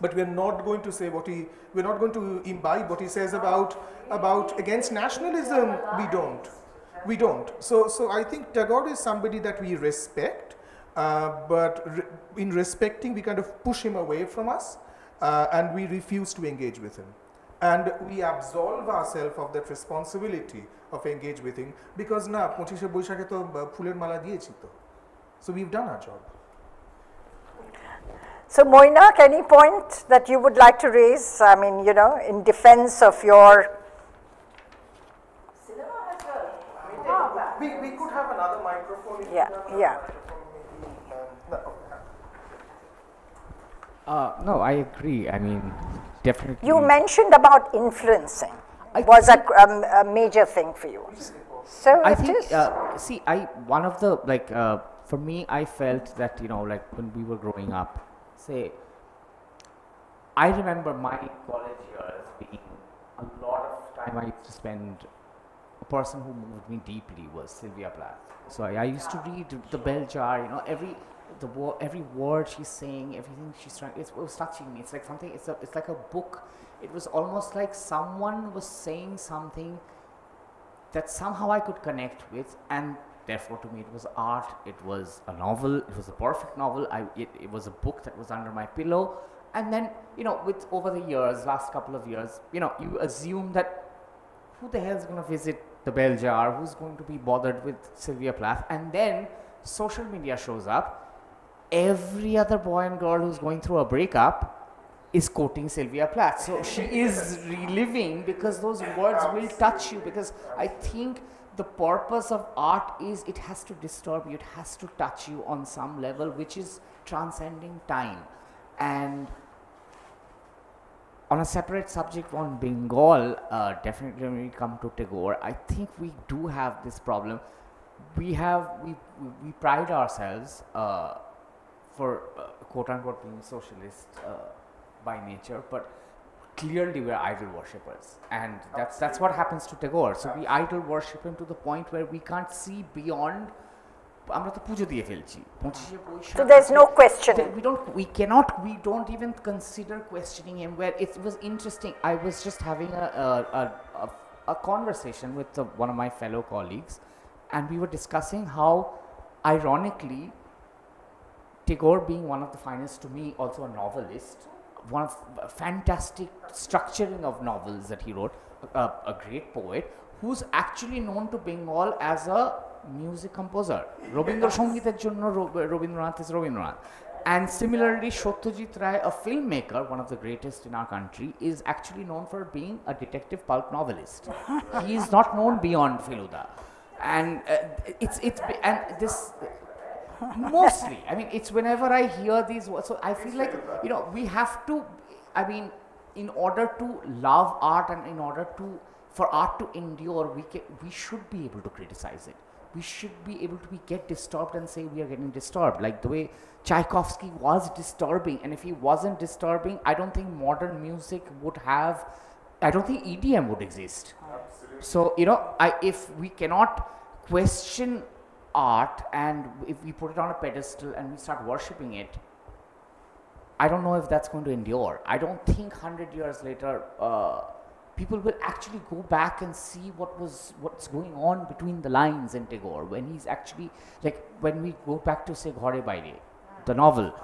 but we're not going to say what he we're not going to imbibe what he says about about against nationalism. We don't. We don't. So so I think Tagore is somebody that we respect, uh, but re- in respecting we kind of push him away from us uh, and we refuse to engage with him. And we absolve ourselves of that responsibility of engage with him because na পঁচিশে বৈশাখে to ফুলের মালা দিয়েছি তো so we've done our job. So Mainak, any point that you would like to raise? I mean, you know, in defense of your cinema as well. We, we could have another microphone. Yeah, yeah. Uh, no, I agree. I mean, definitely. You mentioned about influencing I was a, um, a major thing for you. So, I think, uh, see, I one of the like uh, for me, I felt that you know, like when we were growing up, say, I remember my college years being a lot of time I used to spend. A person who moved me deeply was Sylvia Plath. So I, I used to read the Bell Jar, you know, every the wo- every word she's saying, everything she's trying, it was touching me. It's like something. It's a, it's like a book. It was almost like someone was saying something that somehow I could connect with, and therefore to me it was art. It was a novel. It was a perfect novel. I it, it was a book that was under my pillow, and then you know, with over the years, last couple of years, you know, you assume that who the hell's going to visit the bell jar? Who's going to be bothered with Sylvia Plath? And then social media shows up. Every other boy and girl who's going through a breakup is quoting Sylvia Plath. So she is reliving because those words will touch you. Because I think the purpose of art is it has to disturb you, it has to touch you on some level, which is transcending time. And on a separate subject on Bengal, uh, definitely when we come to Tagore, I think we do have this problem. We have, we, we, pride ourselves uh, for uh, quote unquote being socialist uh, by nature, but clearly we're idol worshippers. And that's, that's what happens to Tagore. So we idol worship him to the point where we can't see beyond আমরা তো পুজো দিয়ে ফেলছি পঁচিশে Boishakh So there's no আছে। questioning. There- we don't we cannot we don't even consider questioning him where it was interesting i was just having a a, a, a, a conversation with uh, one of my fellow colleagues and we were discussing how ironically Tagore being one of the finest to me, also a novelist, one of fantastic structuring of novels that he wrote, a, a great poet who's actually known to Bengal as a music composer. Robindra Sangeeter Junno Rabindranath is Rabindranath. And similarly, Satyajit Ray, a filmmaker, one of the greatest in our country, is actually known for being a detective pulp novelist. he is not known beyond Feluda. And uh, it's, it's, and this mostly, I mean, it's whenever I hear these words, so I feel like, you know, we have to, I mean, in order to love art and in order to, for art to endure, we, ca- we should be able to criticize it. We should be able to be, get disturbed and say we are getting disturbed, like the way Tchaikovsky was disturbing. And if he wasn't disturbing, I don't think modern music would have, I don't think EDM would exist. So, you know, I, if we cannot question art and if we put it on a pedestal and we start worshipping it, I don't know if that's going to endure. I don't think 100 years later, uh, people will actually go back and see what was what's going on between the lines in Tagore when he's actually like when we go back to say Ghore Baire, the novel.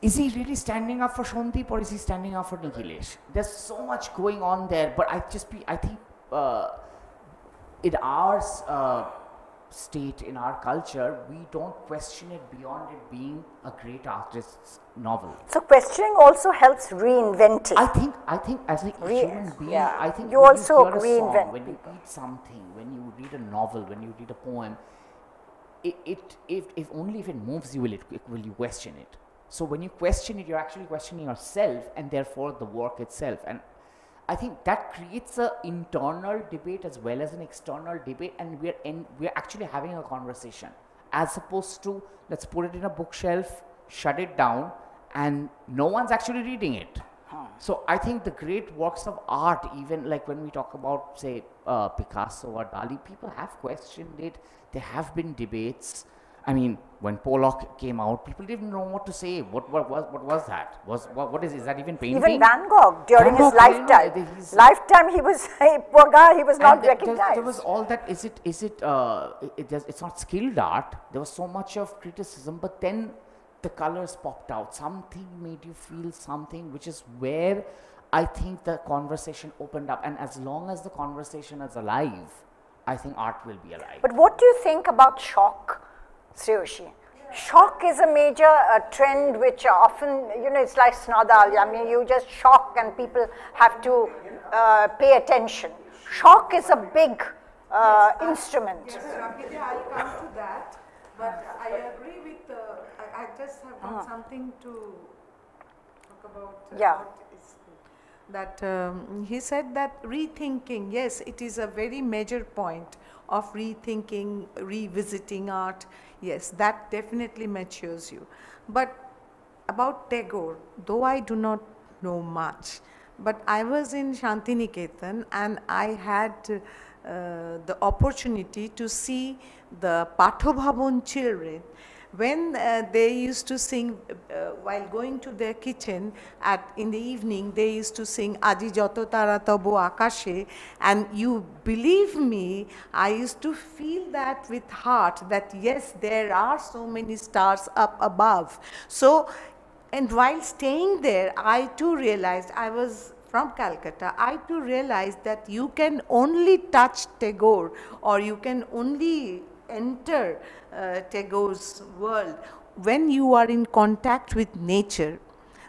Is he really standing up for Sandip or is he standing up for Nikhilesh? There's so much going on there, but I just be I think uh, in our uh, state, in our culture, we don't question it beyond it being a great artist's novel. So questioning also helps reinventing. I think I think as a Re- human being, yeah. I think You when also you reinvent song, when you read something, when you read a novel, when you read a poem, it, it if, if only if it moves you will it will you question it. So when you question it, you're actually questioning yourself and therefore the work itself. And I think that creates an internal debate as well as an external debate, and we're in we're actually having a conversation as opposed to let's put it in a bookshelf, shut it down, and no one's actually reading it. So I think the great works of art, even like when we talk about say uh, Picasso or Dali, people have questioned it. There have been debates. I mean, when Pollock came out, people didn't know what to say. What what was what was that? Was what, what is is that even painting? Even Van Gogh during Van his Gogh, you know, lifetime. Lifetime, he was (laughs) a poor guy. He was not there- recognized. There was all that. Is it? Is it? Uh, it, it it's not skilled art. There was so much of criticism, but then the colors popped out. Something made you feel something, which is where I think the conversation opened up. And as long as the conversation is alive, I think art will be alive. But what do you think about shock, Shreyasi? Shock is a major uh, trend which often, you know, it's like snadal. I mean, you just shock and people have to uh, pay attention. Shock is a big uh, instrument. Yes, I'll come to that, but I agree with, uh, I, I just have got something to talk about. uh, Yeah. what is the- That um, he said that rethinking, yes, it is a very major point of rethinking, revisiting art. Yes, that definitely matures you. But about Tagore, though I do not know much, but I was in Shantiniketan and I had uh, the opportunity to see the Pathabhavan children when uh, they used to sing uh, while going to their kitchen at in the evening they used to sing aji joto tara tobo akashe and you believe me i used to feel that with heart that yes there are so many stars up above. So and while staying there i too realized i was from Calcutta, I too realized that you can only touch Tagore or you can only enter uh, world when you are in contact with nature.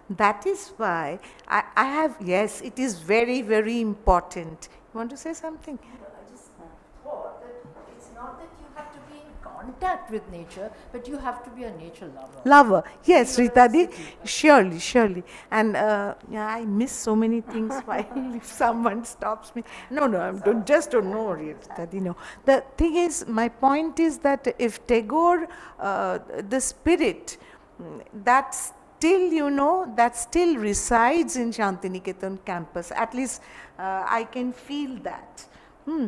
That is why I, I have, yes, it is very, very important. You want to say something? I just thought that it's not that you have to be in contact with nature, but you have to be a nature lover. Lover, yes, Ritadi, surely, surely. And uh, yeah, I miss so many things (laughs) while if someone stops me. No, no, I'm don't, just don't know, Ritadi, no. The thing is, my point is that if Tagore, uh, the spirit, mm, that still, you know, that still resides in Shantiniketan campus. At least uh, I can feel that. Hmm.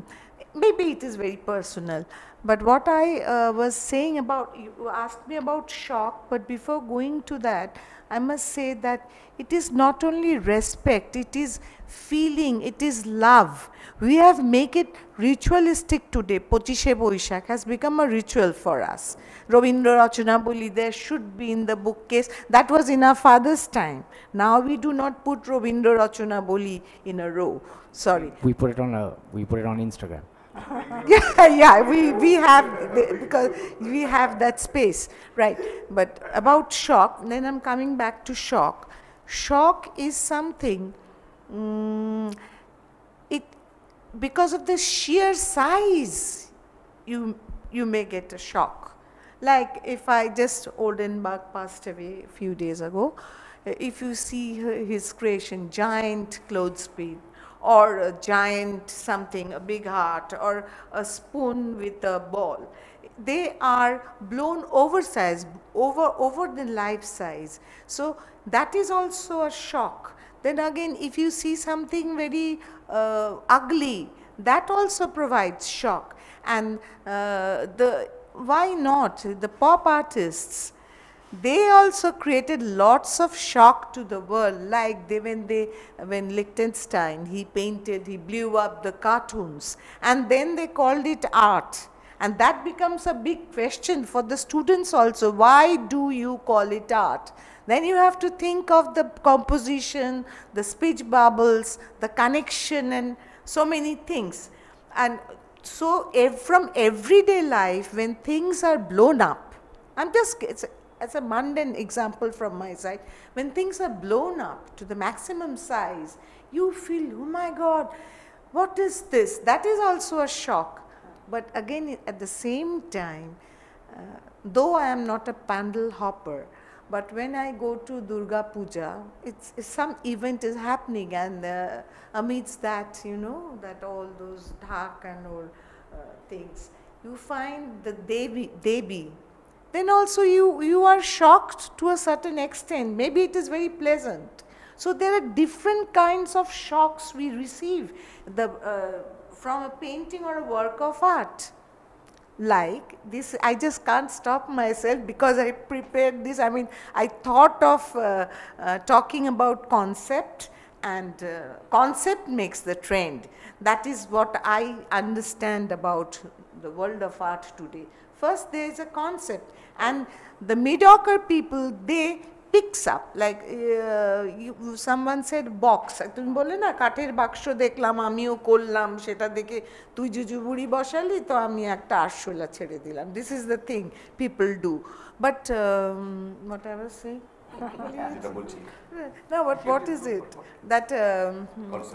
Maybe it is very personal. But what I uh, was saying about, you asked me about shock, but before going to that, I must say that it is not only respect, it is feeling, it is love. We have make it ritualistic today. Pochishe Boishak has become a ritual for us. Robindra Rachanaboli, there should be in the bookcase. That was in our father's time. Now we do not put Robindra Rachanaboli in a row. Sorry. We put it on a, we put it on Instagram. (laughs) yeah, yeah, we, we have, because we have that space, right. But about shock, then I'm coming back to shock. Shock is something, mm, it, because of the sheer size, you, you may get a shock. Like if I just, Oldenburg passed away a few days ago, if you see his creation, giant clothespin, or a giant something, a big heart, or a spoon with a ball. They are blown oversized, over, over the life size. So that is also a shock. Then again, if you see something very uh, ugly, that also provides shock. And uh, the why not? The pop artists, they also created lots of shock to the world like they when they when lichtenstein he painted he blew up the cartoons and then they called it art. And that becomes a big question for the students also. Why do you call it art? Then you have to think of the composition the speech bubbles the connection and so many things. And so from everyday life when things are blown up i'm just as a mundane example from my side, when things are blown up to the maximum size, you feel, oh my God, what is this? That is also a shock. But again, at the same time, uh, though I am not a pandal hopper, but when I go to Durga Puja, it's, it's some event is happening and uh, amidst that, you know, that all those dhak and all uh, things, you find the Devi, Devi then also you, you are shocked to a certain extent. Maybe it is very pleasant. So there are different kinds of shocks we receive the, uh, from a painting or a work of art. Like this, I just can't stop myself because I prepared this. I mean, I thought of uh, uh, talking about concept and uh, concept makes the trend. That is what I understand about the world of art today First, there is a concept and the mediocre people, they picks up like uh, you, someone said box তুমি বললে না কাঠের বাক্স দেখলাম আমিও করলাম সেটা দেখে তুই জুজু বুড়ি বসালি তো আমি একটা আরশোলা ছেড়ে দিলাম this is the thing people do but what I was saying no, what, what is it? That um,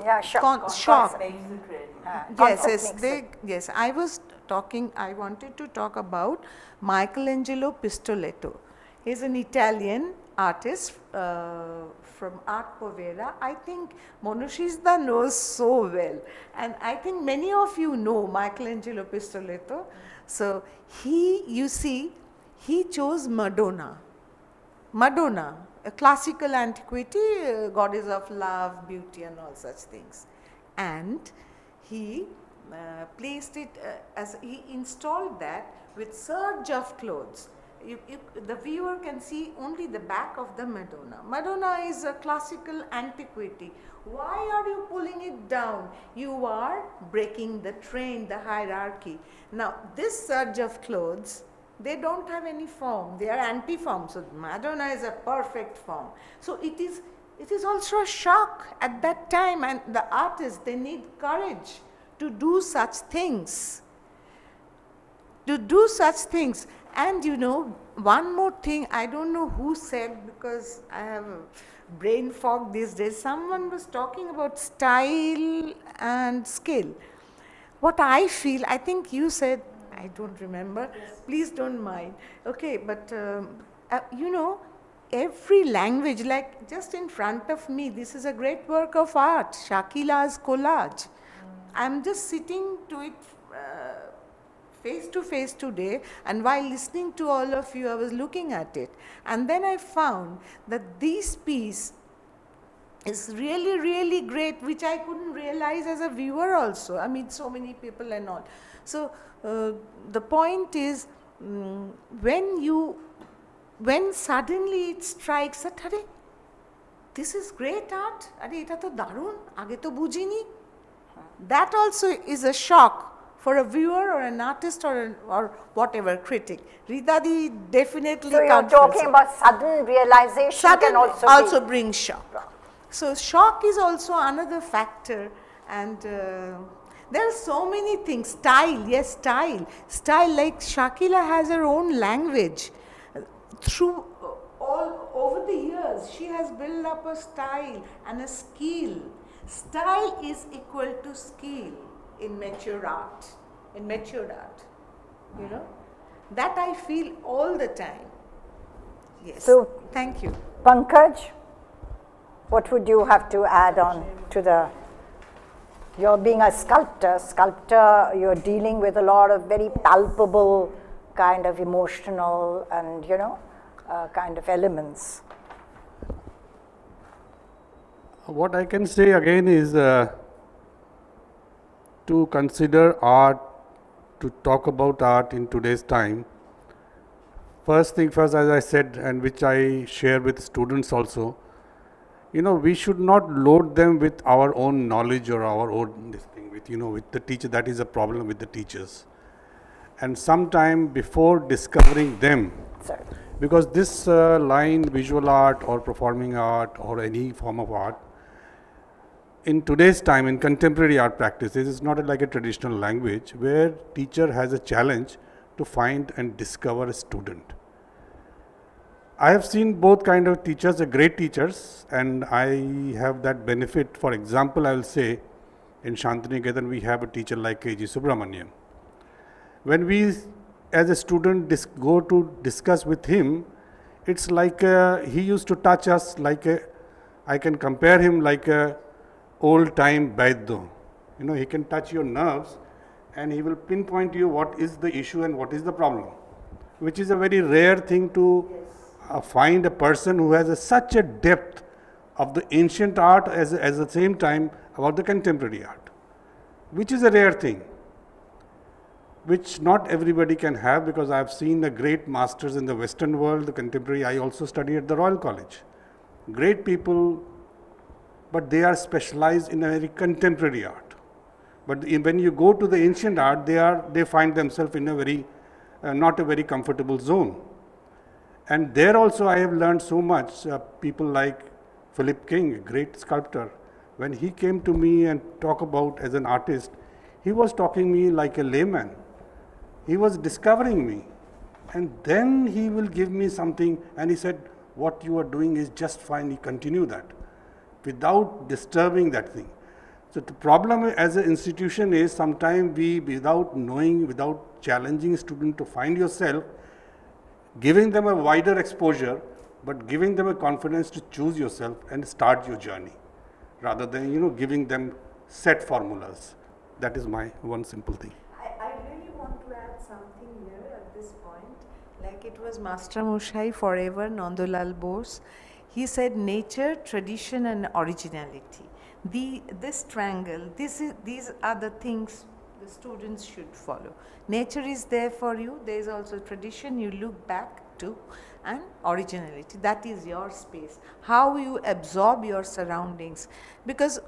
yeah, shock. Con shock. Uh, yes, yes, they, yes. I was talking. I wanted to talk about Michelangelo Pistoletto. He's an Italian artist uh, from Art Povera. I think Monoshizda knows so well. And I think many of you know Michelangelo Pistoletto. So he, you see, he chose Madonna. Madonna, a classical antiquity, uh, goddess of love, beauty and all such things. And he uh, placed it uh, as he installed that with surge of clothes you, you, the viewer can see only the back of the Madonna. Madonna is a classical antiquity. Why are you pulling it down? You are breaking the train, the hierarchy. Now, this surge of clothes, they don't have any form. They are anti-form. So, Madonna is a perfect form. So, it is, it is also a shock at that time. And the artists, they need courage to do such things to do such things. And you know, one more thing, I don't know who said because I have a brain fog these days. Someone was talking about style and skill. What I feel, I think you said, I don't remember, please don't mind. Okay, but um, uh, you know, every language, like just in front of me, this is a great work of art, Shakila's collage. I'm just sitting to it. Uh, face to face today and while listening to all of you I was looking at it and then I found that this piece is really really great which I couldn't realize as a viewer also I mean so many people and all so uh, the point is um, when you when suddenly it strikes that আরে this is great art আরে এটা তো দারুণ আগে তো বুঝিনি that also is a shock for a viewer or an artist or, an, or whatever critic. Ritadi definitely So you're talking about sudden realization sudden can also, also, be, brings shock. So shock is also another factor and uh, there are so many things. Style, yes, style. Style like Shakila has her own language. Through uh, all over the years, she has built up a style and a skill. Style is equal to skill in mature art, in mature art. You know, that I feel all the time. Yes. So- thank you. Pankaj, what would you have to add on to the? You're being a sculptor. Sculptor, you're dealing with a lot of very palpable kind of emotional and, you know, uh, kind of elements. What I can say again is uh, to consider art, to talk about art in today's time. First thing first, as I said, and which I share with students also, you know, we should not load them with our own knowledge or our own this thing with, you know, with the teacher. That is a problem with the teachers. And sometime before discovering them, Sorry. because this uh, line, visual art or performing art or any form of art, in today's time in contemporary art practices it's not like a traditional language where teacher has a challenge to find and discover a student. I have seen both kind of teachers great teachers and i have that benefit. For example i will say in shantiniketan we have a teacher like kg Subramanyan when we as a student go to discuss with him it's like uh, he used to touch us like a i can compare him like a old time Baiddo. You know, he can touch your nerves and he will pinpoint you what is the issue and what is the problem, which is a very rare thing to uh, find a person who has a, such a depth of the ancient art as as the same time about the contemporary art, which is a rare thing, which not everybody can have because I have seen the great masters in the Western world, the contemporary. I also studied at the Royal College. Great people but they are specialized in a very contemporary art. But when you go to the ancient art, they are they find themselves in a very uh, not a very comfortable zone. And there also, I have learned so much. Uh, people like Philip King, a great sculptor, when he came to me and talk about as an artist, he was talking me like a layman. He was discovering me, and then he will give me something, and he said, "What you are doing is just fine. Continue that." Without disturbing that thing. So the problem as an institution is sometimes we, without knowing, without challenging student to find yourself, giving them a wider exposure, but giving them a confidence to choose yourself and start your journey, rather than you know giving them set formulas. That is my one simple thing. I, really want to add something here at this point. Like it was Master Mushai forever, Nandalal Bose. He said nature, tradition, and originality. The, this triangle, this is, these are the things the students should follow. Nature is there for you. There is also tradition. You look back to and originality. That is your space. How you absorb your surroundings. Because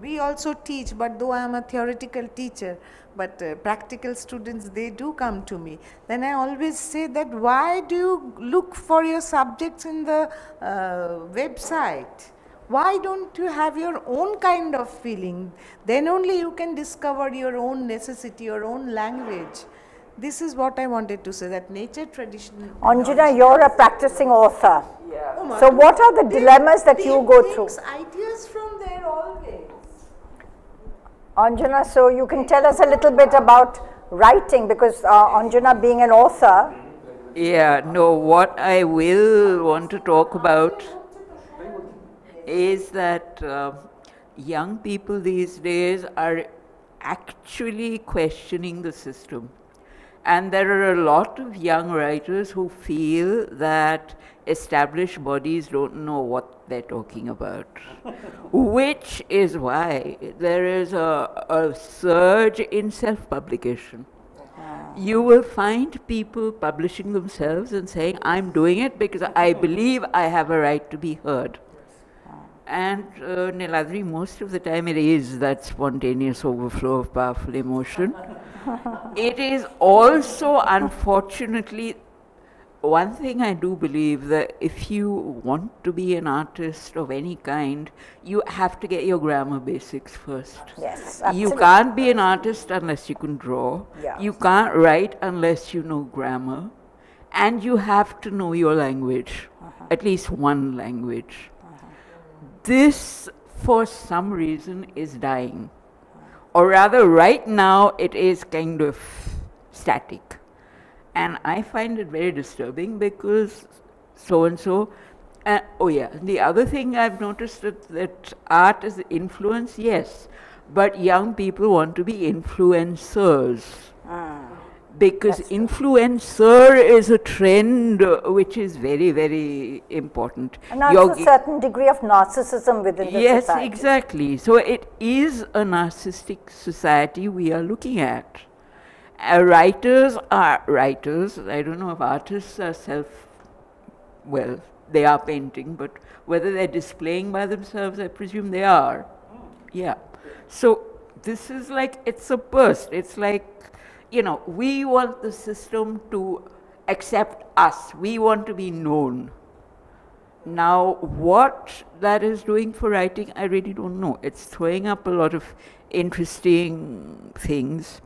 we also teach, but though I am a theoretical teacher, but uh, practical students, they do come to me. Then I always say that why do you look for your subjects in the uh, website? Why don't you have your own kind of feeling? Then only you can discover your own necessity, your own language. This is what I wanted to say that nature tradition. Anjana, you're a practicing author. Oh So, what are the They- dilemmas that you go through? ideas from there always. Anjana, so you can tell us a little bit about writing because uh, Anjana, being an author, Yeah, no, what I will want to talk about is that uh, young people these days are actually questioning the system. And there are a lot of young writers who feel that established bodies don't know what they're talking about. (laughs) Which is why there is a, a surge in self publication uh-huh. you will find people publishing themselves and saying, I'm doing it because I believe I have a right to be heard. And uh, Niladri, most of the time it is that spontaneous overflow of powerful emotion. (laughs) it is also, unfortunately, one thing I do believe that if you want to be an artist of any kind, you have to get your grammar basics first. yes, absolutely. You can't be an artist unless you can draw. Yeah. You can't write unless you know grammar. And you have to know your language, Uh-huh. at least one language. This, for some reason, is dying. Or rather, right now, it is kind of static. And I find it very disturbing because so and so. Oh, yeah. The other thing I've noticed that, that art is influence, yes. But young people want to be influencers. Ah. Because influencer is a trend uh, which is very, very important. And also a certain degree of narcissism within the yes, society. exactly. So it is a narcissistic society we are looking at. Uh, writers are writers. I don't know if artists are self, well, they are painting, but whether they're displaying by themselves, I presume they are. Yeah. So this is like, it's a burst. It's like, you know, we want the system to accept us. We want to be known. Now, what that is doing for writing, I really don't know. It's throwing up a lot of interesting things.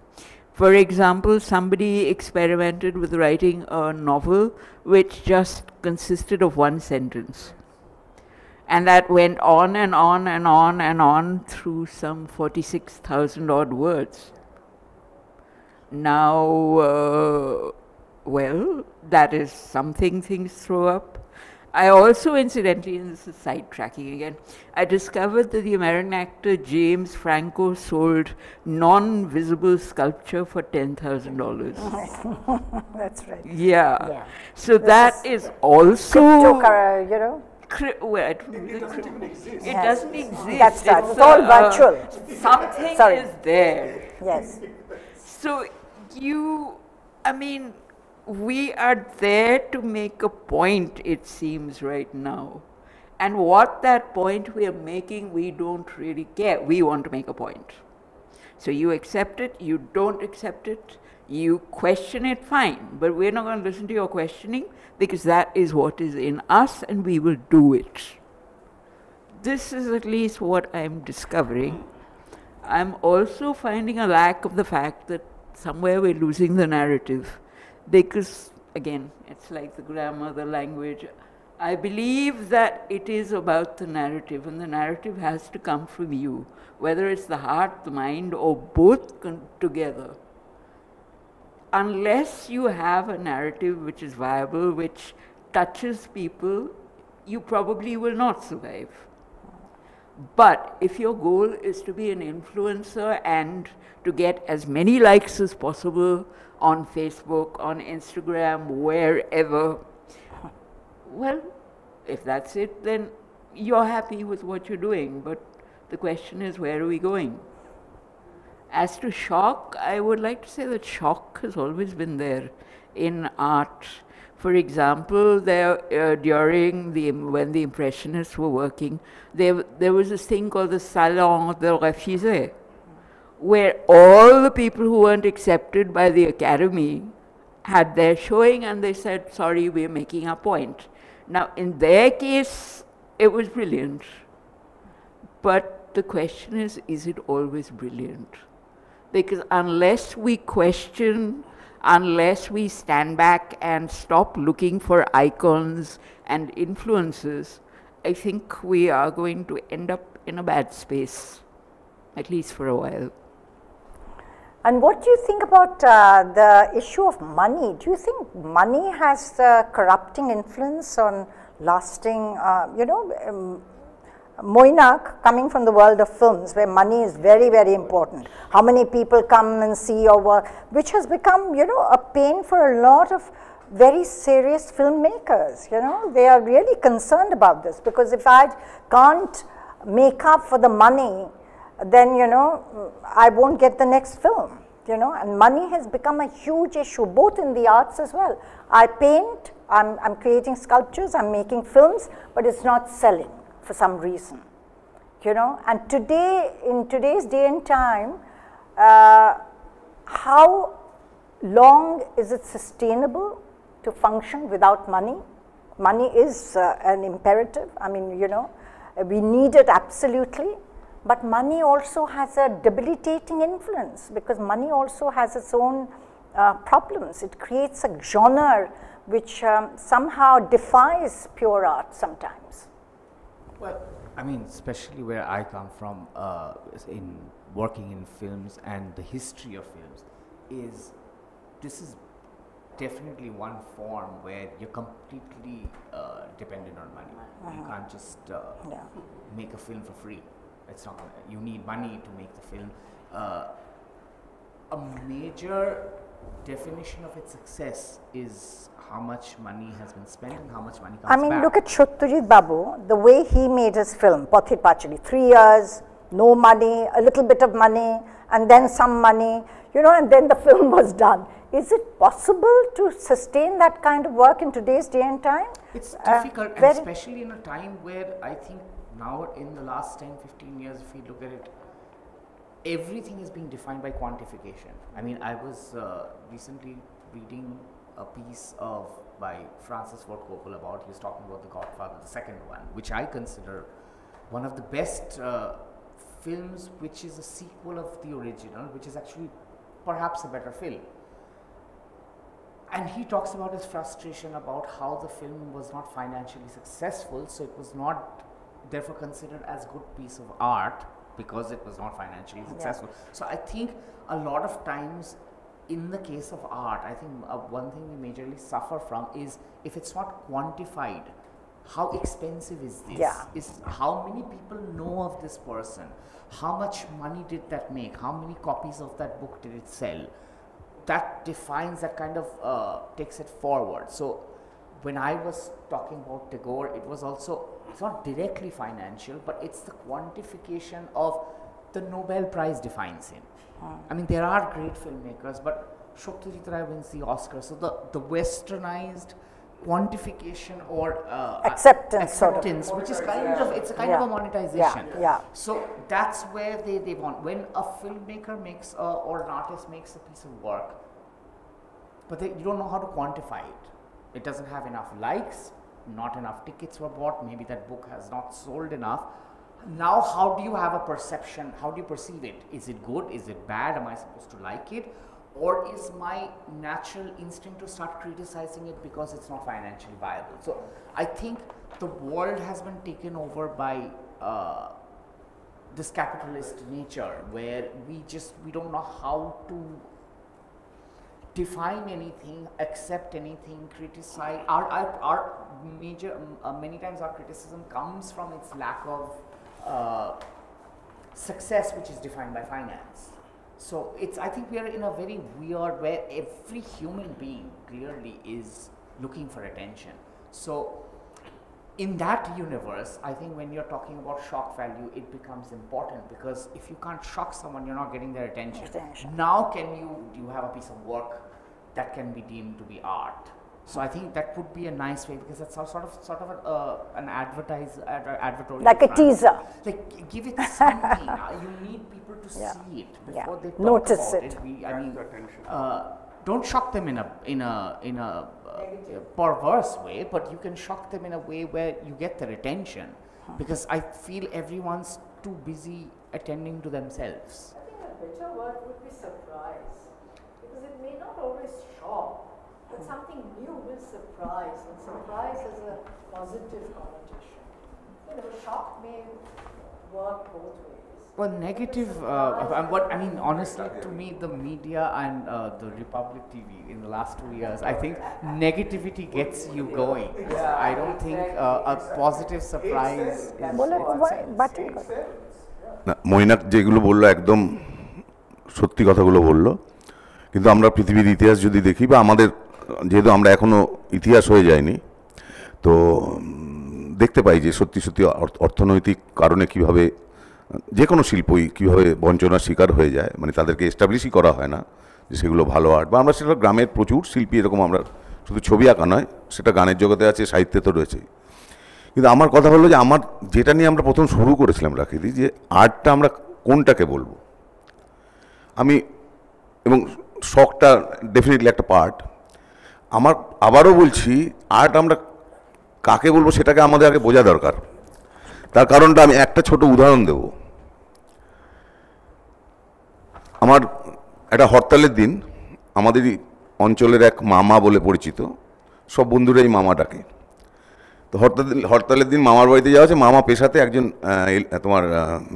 For example, somebody experimented with writing a novel which just consisted of one sentence. And that went on and on and on and on through some 46,000 odd words. Now, uh, well, that is something things throw up. I also, incidentally, and this is sidetracking again, I discovered that the American actor James Franco sold non visible sculpture for $10,000. (laughs) That's right. Yeah. Yeah. So that is is also. Cryptocur- you know, Cri- well, it, it doesn't exist. It doesn't exist. That's right. It's a- all a- virtual. Something Sorry. is there. yes. So you, I mean, we are there to make a point, it seems, right now. And what that point we are making, we don't really care. We want to make a point. So you accept it, you don't accept it, you question it, fine. But we're not going to listen to your questioning because that is what is in us and we will do it. This is at least what I'm discovering. I'm also finding a lack of the fact that somewhere we're losing the narrative because, again, it's like the grammar, the language. I believe that it is about the narrative, and the narrative has to come from you, whether it's the heart, the mind, or both together. Unless you have a narrative which is viable, which touches people, you probably will not survive. But if your goal is to be an influencer and to get as many likes as possible on Facebook, on Instagram, wherever, well, if that's it, then you're happy with what you're doing. But the question is, where are we going? As to shock, I would like to say that shock has always been there in art. For example, there uh, during the when the Impressionists were working, there there was this thing called the Salon des Refusés, where all the people who weren't accepted by the Academy had their showing, and they said, "Sorry, we're making our point." Now, in their case, it was brilliant, but the question is, is it always brilliant? Because unless we question unless we stand back and stop looking for icons and influences, I think we are going to end up in a bad space, at least for a while. And what do you think about uh, the issue of money? Do you think money has a corrupting influence on lasting, uh, you know, um, Mainak, coming from the world of films, where money is very, very important. How many people come and see your work, which has become, you know, a pain for a lot of very serious filmmakers. You know, they are really concerned about this because if I can't make up for the money, then, you know, I won't get the next film. You know, and money has become a huge issue, both in the arts as well. I paint, I'm, I'm creating sculptures, I'm making films, but it's not selling for some reason. You know, and today, in today's day and time, uh, how long is it sustainable to function without money? Money is uh, an imperative. I mean, you know, we need it absolutely. But money also has a debilitating influence because money also has its own uh, problems. It creates a genre which um, somehow defies pure art sometimes. Well, I mean, especially where I come from, uh, in working in films and the history of films, is this is definitely one form where you're completely uh, dependent on money. Uh-huh. You can't just uh, yeah. make a film for free. It's not. Gonna, you need money to make the film. Uh, a major definition of its success is how much money has been spent and how much money comes back. I mean, back. look at Satyajit Babu, the way he made his film, Pather Panchali, three years, no money, a little bit of money, and then some money, you know, and then the (laughs) film was done. Is it possible to sustain that kind of work in today's day and time? It's uh, difficult, and especially in a time where I think now in the last 10, 15 years, if we look at it, everything is being defined by quantification. I mean, I was uh, recently reading a piece of by Francis Ford Coppola about, he was talking about The Godfather, the second one, which I consider one of the best uh, films, which is a sequel of the original, which is actually perhaps a better film. And he talks about his frustration about how the film was not financially successful, so it was not therefore considered as a good piece of art because it was not financially successful. Yeah. So I think a lot of times in the case of art, I think uh, one thing we majorly suffer from is if it's not quantified, how expensive is this? Yeah. Is how many people know of this person? How much money did that make? How many copies of that book did it sell? That defines that kind of uh, takes it forward. So when I was talking about Tagore, it was also it's not directly financial, but it's the quantification of the Nobel Prize defines him. I mean, there are great filmmakers, but Satyajit Ray wins the Oscar. So the, the westernized quantification or uh, acceptance, acceptance sort of. which is kind of it's a kind yeah. of a monetization. Yeah. yeah. So that's where they, they want. When a filmmaker makes a, or an artist makes a piece of work, but they, you don't know how to quantify it. It doesn't have enough likes, not enough tickets were bought. Maybe that book has not sold enough. Now how do you have a perception? How do you perceive it? Is it good? Is it bad? Am i supposed to like it? Or is my natural instinct to start criticizing it because it's not financially viable? So i think the world has been taken over by uh, this capitalist nature where we just we don't know how to define anything accept anything criticize our our, our major uh, many times our criticism comes from its lack of uh, success which is defined by finance. So it's I think we are in a very weird where every human being clearly is looking for attention. So in that universe, I think when you're talking about shock value, it becomes important because if you can't shock someone, you're not getting their attention. attention. Now, can you do you have a piece of work that can be deemed to be art? So I think that would be a nice way because that's sort of sort of a, uh, an advertise ad, advertorial. Like a front. teaser. Like give it something. (laughs) you need people to Yeah. see it Yeah. before they talk Notice about it. it. We, I mean, uh, don't shock them in a in a in a uh, perverse way, but you can shock them in a way where you get their attention. Because I feel everyone's too busy attending to themselves. I think a better word would be surprise. Because it may not always shock, but something new will surprise, and surprise has a positive connotation. You know, shock may work both ways. Well, negative. Uh, um, what I mean, honestly, to me, the media and uh, the Republic TV in the last two years, I think negativity gets you going. Yeah, I don't think uh, a positive surprise. না মৈনাক যেগুলো বলল একদম সত্যি কথাগুলো বলল কিন্তু আমরা পৃথিবীর ইতিহাস যদি দেখি বা আমাদের যেহেতু আমরা এখনও ইতিহাস হয়ে যায়নি, তো দেখতে পাই যে সত্যি সত্যি অর্থনৈতিক কারণে কীভাবে যে কোনো শিল্পই কীভাবে বঞ্চনার শিকার হয়ে যায় মানে তাদেরকে এস্টাবলিশই করা হয় না যে সেগুলো ভালো আর্ট বা আমরা সেটা গ্রামের প্রচুর শিল্পী এরকম আমরা শুধু ছবি আঁকা নয়, সেটা গানের জগতে আছে, সাহিত্যে তো রয়েছেই কিন্তু আমার কথা হলো যে আমার, যেটা নিয়ে আমরা প্রথম শুরু করেছিলাম রাখিদি, যে আর্টটা আমরা কোনটাকে বলব? আমি, এবং শখটা ডেফিনেটলি একটা পার্ট আমার আবারও বলছি, আর্ট আমরা কাকে বলব সেটাকে আমাদের আগে বোঝা দরকার। তার কারণটা আমি একটা ছোট উদাহরণ দেব। আমার একটা হরতালের দিন আমাদেরই অঞ্চলের এক মামা বলে পরিচিত, সব বন্ধুরা এই মামা ডাকে। তো হরতাল হরতালের দিন মামার বাড়িতে যাওয়া হচ্ছে মামা পেশাতে একজন তোমার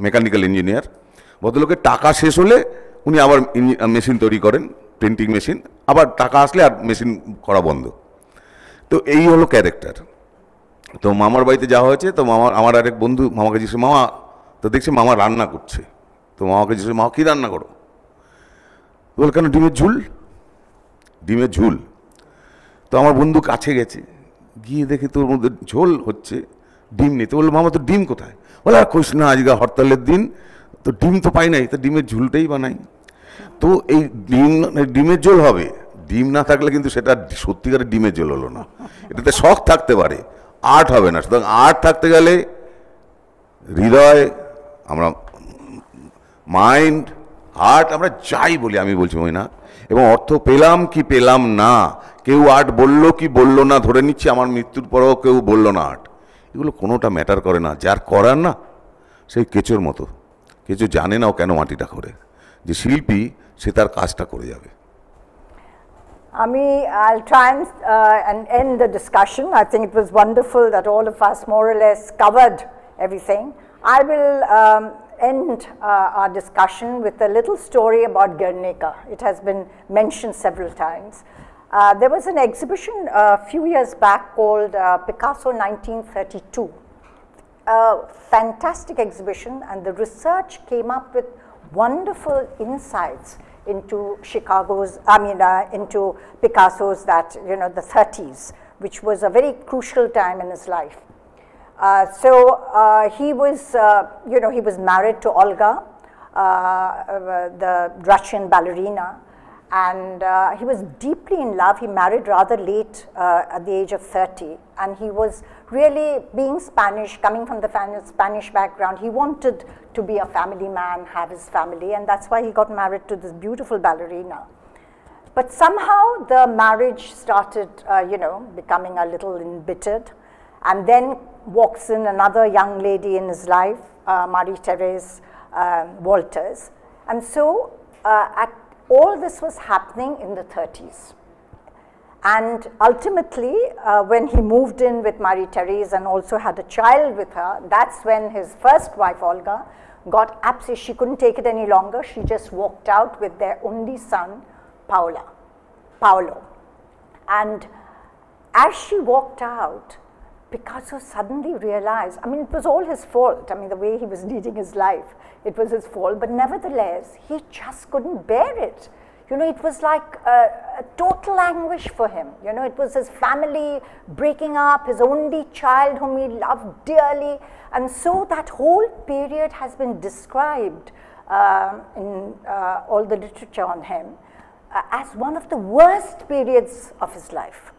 মেকানিক্যাল ইঞ্জিনিয়ার। ভদ্রলোকের টাকা শেষ হলে উনি আবার মেশিন তৈরি করেন। প্রিন্টিং মেশিন আবার টাকা আসলে আর মেশিন করা বন্ধ। তো এই হলো ক্যারেক্টার তো মামার বাড়িতে যাওয়া হয়েছে, তো মামার আমার আরেক বন্ধু, মামাকে জিজ্ঞেস মামা, তো দেখছি মামা রান্না করছে। তো মামাকে জিজ্ঞেস মামা, কী রান্না করো? বল, কেন, ডিমের ঝুল? ডিমের ঝুল। তো আমার বন্ধু কাছে গেছে, গিয়ে দেখে তোর মধ্যে ঝোল হচ্ছে, ডিম নেই। তো বলল মামা তো ডিম কোথায়? বলে, আর কইস না, আজকে হরতালের দিন, তো ডিম তো পাই নাই, তো ডিমের ঝুলটাই বানাই। তো এই ডিম, ডিমের ঝোল হবে। ডিম না থাকলে কিন্তু সেটা সত্যিকারের ডিমের ঝোল হলো না। এটাতে শখ থাকতে পারে, আর্ট হবে না। সুতরাং আর্ট থাকতে গেলে হৃদয়, আমরা মাইন্ড, আর্ট, আমরা যাই বলি, আমি বলছি মইনা এবং অর্থ পেলাম কি পেলাম না, কেউ আর্ট বলল কি বলল না, ধরে নিচ্ছি আমার মৃত্যুর পরেও কেউ বলল না আর্ট। এগুলো কোনোটা ম্যাটার করে না। যার করার না, সেই কেঁচোর মতো। কেঁচো জানে না ও কেন মাটিটা করে যে শিল্পী সে তার কাজটা করে যাবে Ami, I'll try and, uh, and end the discussion. I think it was wonderful that all of us more or less covered everything. I will um, end uh, our discussion with a little story about Guernica. It has been mentioned several times. Uh, there was an exhibition a few years back called uh, Picasso 1932 a fantastic exhibition and the research came up with wonderful insights into Chicago's, I mean, uh, into Picasso's that, you know, the 30s, which was a very crucial time in his life. Uh, so uh, he was, uh, you know, he was married to Olga, uh, uh, the Russian ballerina, and he was deeply in love. He married rather late at the age of 30, and he was really being Spanish, coming from the Spanish background. He wanted to be a family man, have his family, and that's why he got married to this beautiful ballerina. But somehow the marriage started, uh, you know, becoming a little embittered. And then walks in another young lady in his life, uh, Marie Therese um, Walters. And so uh, at, all this was happening in the 30s. And ultimately, uh, when he moved in with Marie Therese and also had a child with her, that's when his first wife, Olga, got absolutely, she couldn't take it any longer. She just walked out with their only son, Paola, Paolo. And as she walked out, Picasso suddenly realized, I mean, it was all his fault. I mean, the way he was leading his life, it was his fault. But nevertheless, he just couldn't bear it. You know, it was like a, a total anguish for him. You know, it was his family breaking up, his only child whom he loved dearly. And so that whole period has been described um, in uh, all the literature on him uh, as one of the worst periods of his life.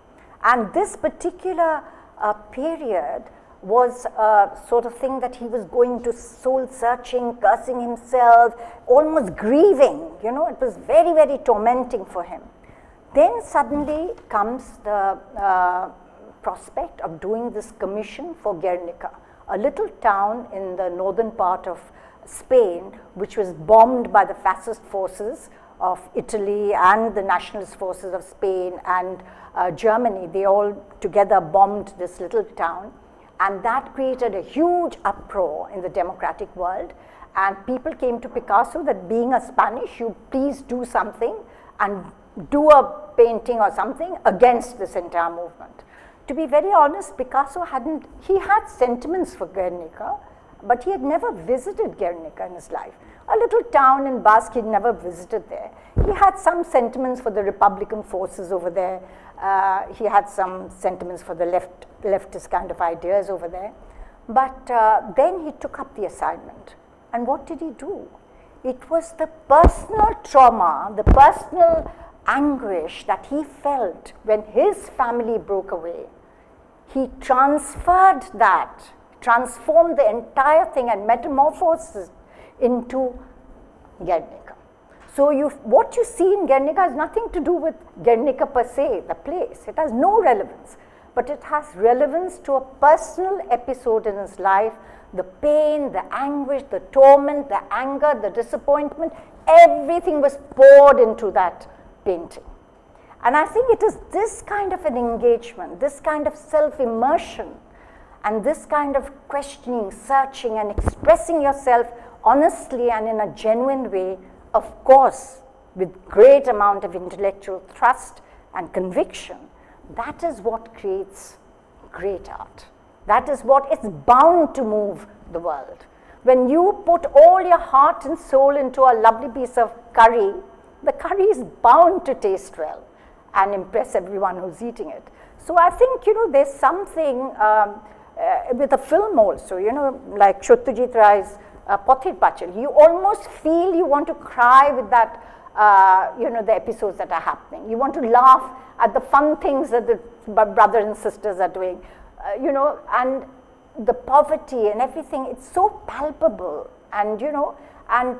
And this particular uh, period was a sort of thing that he was going to soul searching, cursing himself, almost grieving. You know, it was very, very tormenting for him. Then suddenly comes the uh, prospect of doing this commission for Guernica, a little town in the northern part of Spain, which was bombed by the fascist forces of Italy and the nationalist forces of Spain and uh, Germany. They all together bombed this little town. And that created a huge uproar in the democratic world. And people came to Picasso that being a Spanish, you please do something and do a painting or something against this entire movement. To be very honest, Picasso hadn't, he had sentiments for Guernica, but he had never visited Guernica in his life. A little town in Basque, he'd never visited there. He had some sentiments for the Republican forces over there. Uh, he had some sentiments for the left, leftist kind of ideas over there. But uh, then he took up the assignment. And what did he do? It was the personal trauma, the personal anguish that he felt when his family broke away. He transferred that, transformed the entire thing and metamorphosed it into Guernica. So you, what you see in Guernica has nothing to do with Guernica per se, the place. It has no relevance. But it has relevance to a personal episode in his life, the pain, the anguish, the torment, the anger, the disappointment, everything was poured into that painting. And I think it is this kind of an engagement, this kind of self-immersion, and this kind of questioning, searching, and expressing yourself honestly and in a genuine way, of course, with great amount of intellectual thrust and conviction, that is what creates great art. That is what is bound to move the world. When you put all your heart and soul into a lovely piece of curry, the curry is bound to taste well and impress everyone who's eating it. So I think, you know, there's something um, uh, with a film also, you know, like Satyajit Ray's uh, Pachal. You almost feel you want to cry with that, uh, you know, the episodes that are happening. You want to laugh at the fun things that the brothers and sisters are doing, uh, you know, and the poverty and everything, it's so palpable and, you know, and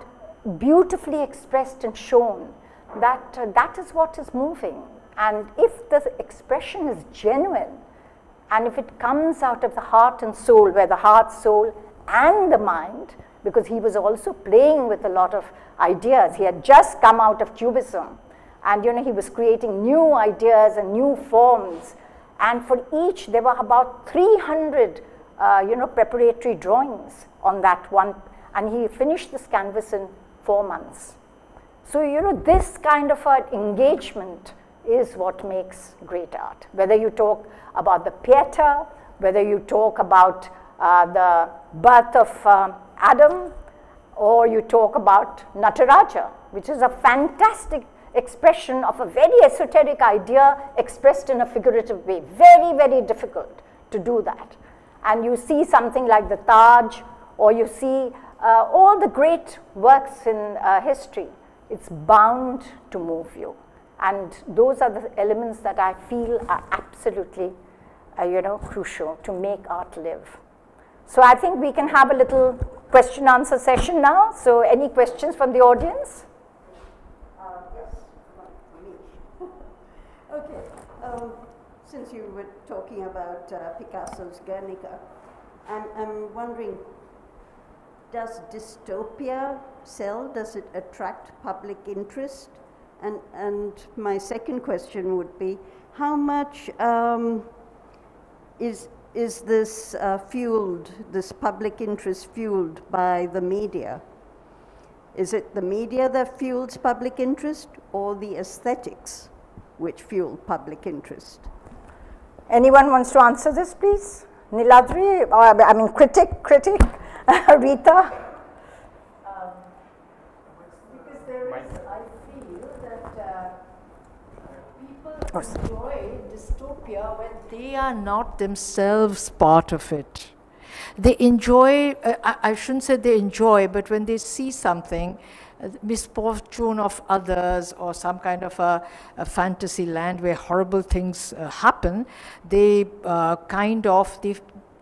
beautifully expressed and shown that uh, that is what is moving. And if the expression is genuine, and if it comes out of the heart and soul, where the heart, soul, and the mind because he was also playing with a lot of ideas. He had just come out of Cubism and you know he was creating new ideas and new forms and for each there were about 300 uh, you know preparatory drawings on that one and he finished this canvas in four months. So you know this kind of an engagement is what makes great art. Whether you talk about the Pieta, whether you talk about uh, the birth of um, Adam, or you talk about Nataraja, which is a fantastic expression of a very esoteric idea expressed in a figurative way. Very, very difficult to do that. And you see something like the Taj, or you see uh, all the great works in uh, history, it's bound to move you. And those are the elements that I feel are absolutely, uh, you know, crucial to make art live. So I think we can have a little question answer session now. So any questions from the audience? Uh, yes, (laughs) okay. Um, since you were talking about uh, Picasso's Guernica, I'm, I'm wondering, does dystopia sell? Does it attract public interest? And, and my second question would be, how much um, is is this uh, fueled, this public interest fueled by the media? Is it the media that fuels public interest or the aesthetics which fuel public interest? Anyone wants to answer this, please? Niladri, or, I mean, critic, critic, (laughs) Rita? Um, because there is, I feel that uh, enjoy dystopia when they are not themselves part of it. They enjoy, uh, I, I, shouldn't say they enjoy, but when they see something, uh, misfortune of others or some kind of a, a fantasy land where horrible things uh, happen, they uh, kind of they,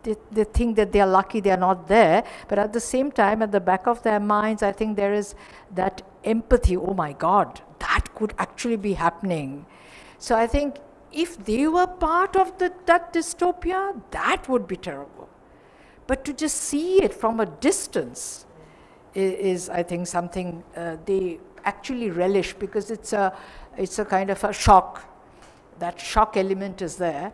they, they think that they are lucky they are not there. But at the same time, at the back of their minds, I think there is that empathy. Oh my God, that could actually be happening. So I think if they were part of the, that dystopia, that would be terrible. But to just see it from a distance is, is I think, something uh, they actually relish because it's a, it's a kind of a shock. That shock element is there.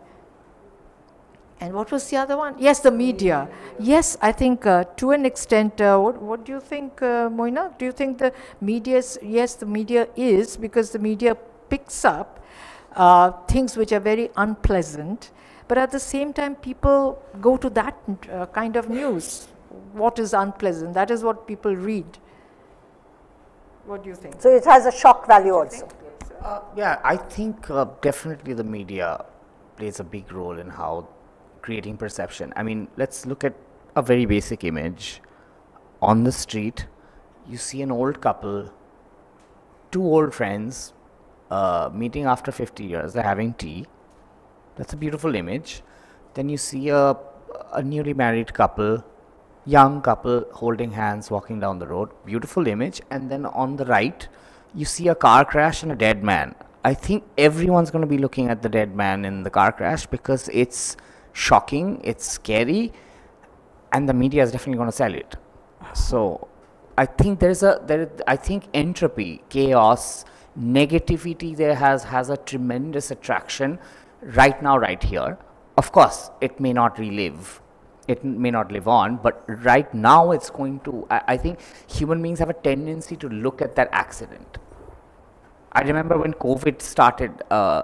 And what was the other one? Yes, the media. Yes, I think uh, to an extent, uh, what, what, do you think, uh, Moina? Do you think the media is, yes, the media is because the media picks up uh, things which are very unpleasant, but at the same time, people go to that uh, kind of news. What is unpleasant? That is what people read. What do you think? So it has a shock value also. Uh, yeah, I think definitely the media plays a big role in how creating perception. I mean, let's look at a very basic image. On the street, you see an old couple, two old friends, uh, meeting after 50 years, they're having tea. That's a beautiful image. Then you see a, a newly married couple, young couple holding hands walking down the road. Beautiful image. And then on the right, you see a car crash and a dead man. I think everyone's going to be looking at the dead man in the car crash because it's shocking, it's scary, and the media is definitely going to sell it. So I think there's a there. I think entropy, chaos, negativity there has has a tremendous attraction right now, right here. Of course, it may not relive. It may not live on, but right now it's going to. I, I think human beings have a tendency to look at that accident. I remember when COVID started. Uh,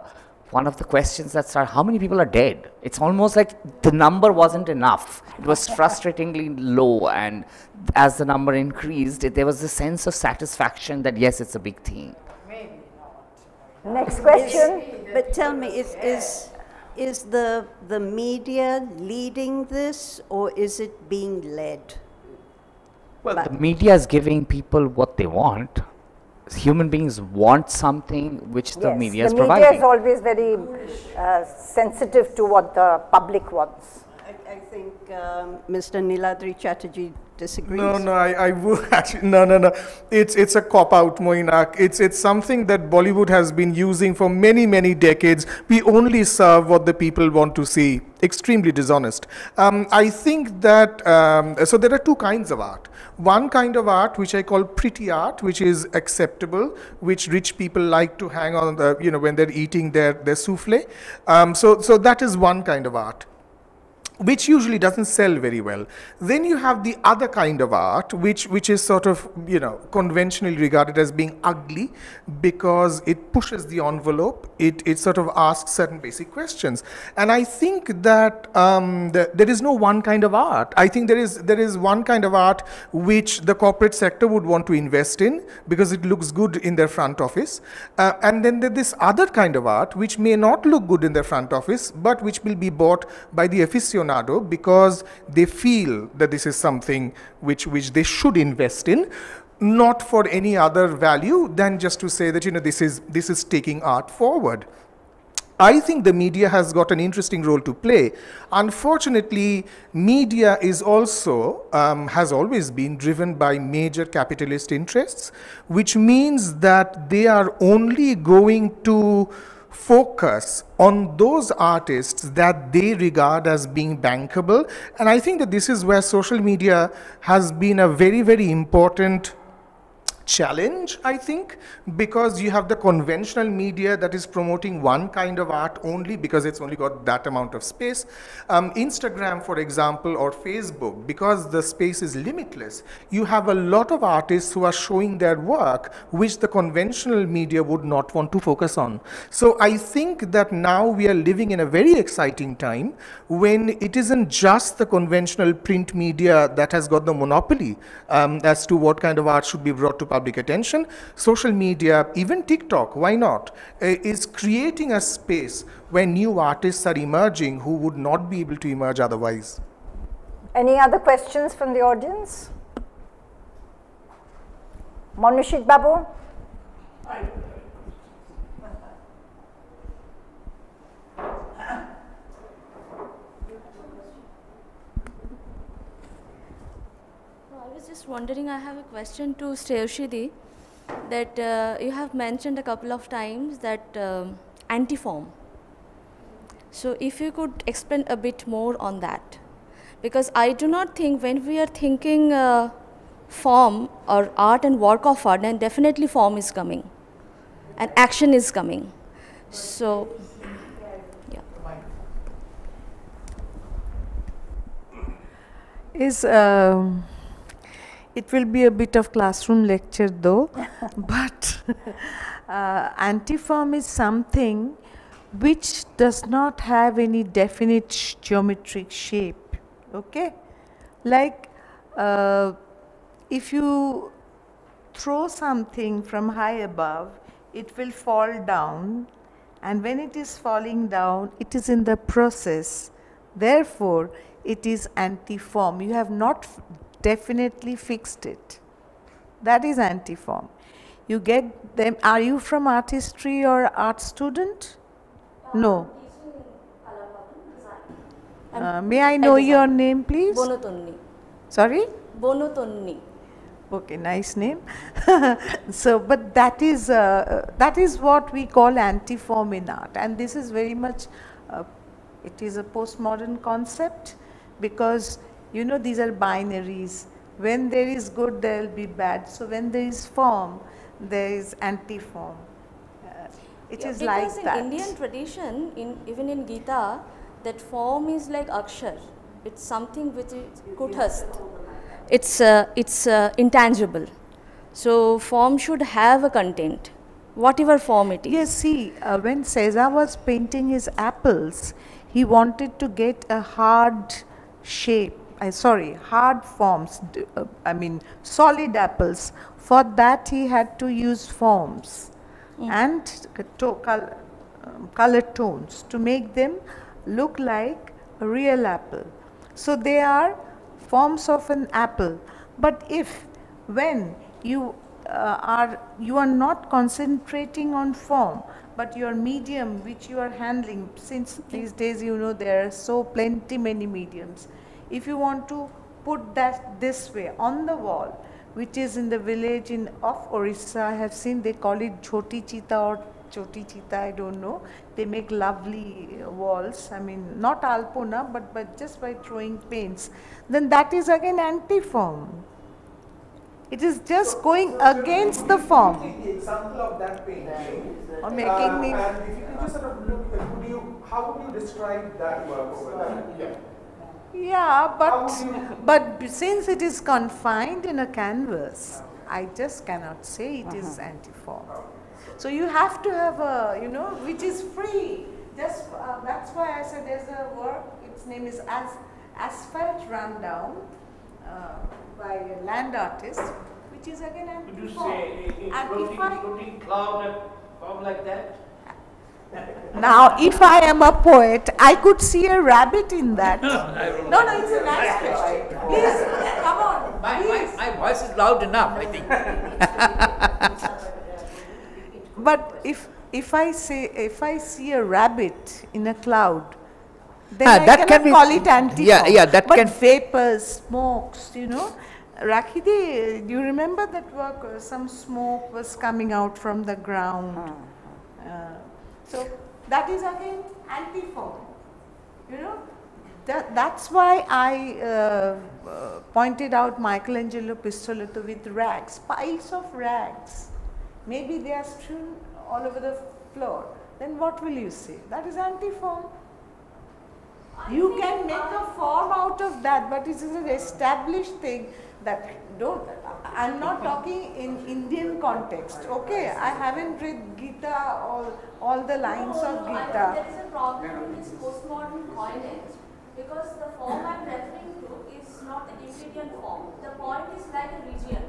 one of the questions that started, how many people are dead? It's almost like the number wasn't enough. It was (laughs) frustratingly low. And as the number increased, it, there was a sense of satisfaction that, yes, it's a big thing. Maybe not. Next question. Is, but tell me, is, is, is the, the media leading this or is it being led? Well, but the media is giving people what they want human beings want something which the yes, media is the providing. The media is always very uh, sensitive to what the public wants. I, I think um, Mr. Niladri Chatterjee disagrees. No, no, I, I would (laughs) actually, no, no, no. It's, it's a cop out, Mainak. It's, it's something that Bollywood has been using for many, many decades. We only serve what the people want to see. Extremely dishonest. Um, I think that, um, so there are two kinds of art. One kind of art, which I call pretty art, which is acceptable, which rich people like to hang on the, you know, when they're eating their, their souffle. Um, so, so that is one kind of art which usually doesn't sell very well. Then you have the other kind of art, which, which is sort of, you know, conventionally regarded as being ugly because it pushes the envelope, it, it sort of asks certain basic questions. And I think that um, the, there is no one kind of art. I think there is, there is one kind of art which the corporate sector would want to invest in because it looks good in their front office. Uh, and then there's this other kind of art which may not look good in their front office, but which will be bought by the aficionados aficionado because they feel that this is something which, which they should invest in not for any other value than just to say that you know this is this is taking art forward I think the media has got an interesting role to play. Unfortunately, media is also, um, has always been driven by major capitalist interests, which means that they are only going to focus on those artists that they regard as being bankable. And I think that this is where social media has been a very, very important challenge, I think, because you have the conventional media that is promoting one kind of art only because it's only got that amount of space. Um, Instagram, for example, or Facebook, because the space is limitless, you have a lot of artists who are showing their work which the conventional media would not want to focus on. So I think that now we are living in a very exciting time when it isn't just the conventional print media that has got the monopoly um, as to what kind of art should be brought to public attention, social media, even TikTok, why not, eh, is creating a space where new artists are emerging who would not be able to emerge otherwise. Any other questions from the audience? Manushik Babu? Hi. Wondering, I have a question to Shreyasidi, that uh, you have mentioned a couple of times that um, anti-form. So if you could explain a bit more on that. Because I do not think when we are thinking uh, form or art and work of art, then definitely form is coming and action is coming. So, yeah. is um, it will be a bit of classroom lecture though. (laughs) But uh, antiform is something which does not have any definite geometric shape okay? Like uh, if you throw something from high above it will fall down. And when it is falling down it is in the process. Therefore it is antiform. You have not definitely fixed it. That is antiform. You get them are you from art history or art student? No. Uh, may i know your name please? Bonotonni. sorry? Bonotonni. Okay, nice name. (laughs) so, but that is uh, that is what we call anti-form in art, and this is very much uh, it is a postmodern concept because you know these are binaries. When there is good, there will be bad. So when there is form, there is anti-form. Uh, it Yeah, is because like in that. Indian tradition, in even in Gita, that form is like akshar. It's something which is kuthast. It's uh, it's uh, intangible. So form should have a content, whatever form it is. Yes, see, uh, when Cézanne was painting his apples, he wanted to get a hard shape. I sorry, hard forms. uh, I mean, solid apples. For that, he had to use forms and to- col- um, color tones to make them look like a real apple. So they are forms of an apple. But if when you uh, are you are not concentrating on form, but your medium which you are handling, since these days you know there are so plenty many mediums. If you want to put that this way on the wall, which is in the village in of Orissa, I have seen they call it Choti Chita or Choti Chita, I don't know. They make lovely uh, walls. I mean, not alpona, but, but just by throwing paints. Then that is again anti-form. It is just going against the form. The example of that painting. Or making me- and if you could just sort of look, would you, how would you describe that work over there? Yeah. Yeah, but, but since it is confined in a canvas, I just cannot say it is anti-form. So you have to have a, you know, which is free. Just, uh, that's why I said there's a work, its name is As, Asphalt Rundown uh, by a land artist, which is again Would you anti-form. say a- a floating, if floating cloud, a form like that? Now, if I am a poet, I could see a rabbit in that. I No, no, it's a nice question. Please, come on, My, my, please. my voice is loud enough, I think. (laughs) But if, if I say, if I see a rabbit in a cloud, then Ah, I that can call it anti yeah, yeah, that but can- vapors, smokes, you know. Rakhidi, do you remember that work? uh, Some smoke was coming out from the ground. Uh, so that is again anti-form. You know, that, that's why I uh, uh, pointed out Michelangelo Pistoletto with rags, piles of rags. Maybe they are strewn all over the floor. Then what will you say? That is anti-form. You can make a form out of that, but it is an established thing that don't. I'm not talking in Indian context. Okay, I haven't read Gita all all the lines of I think Gita. there is a problem in this postmodern coinage because the form I'm referring to is not the Euclidean form. The point is like a region.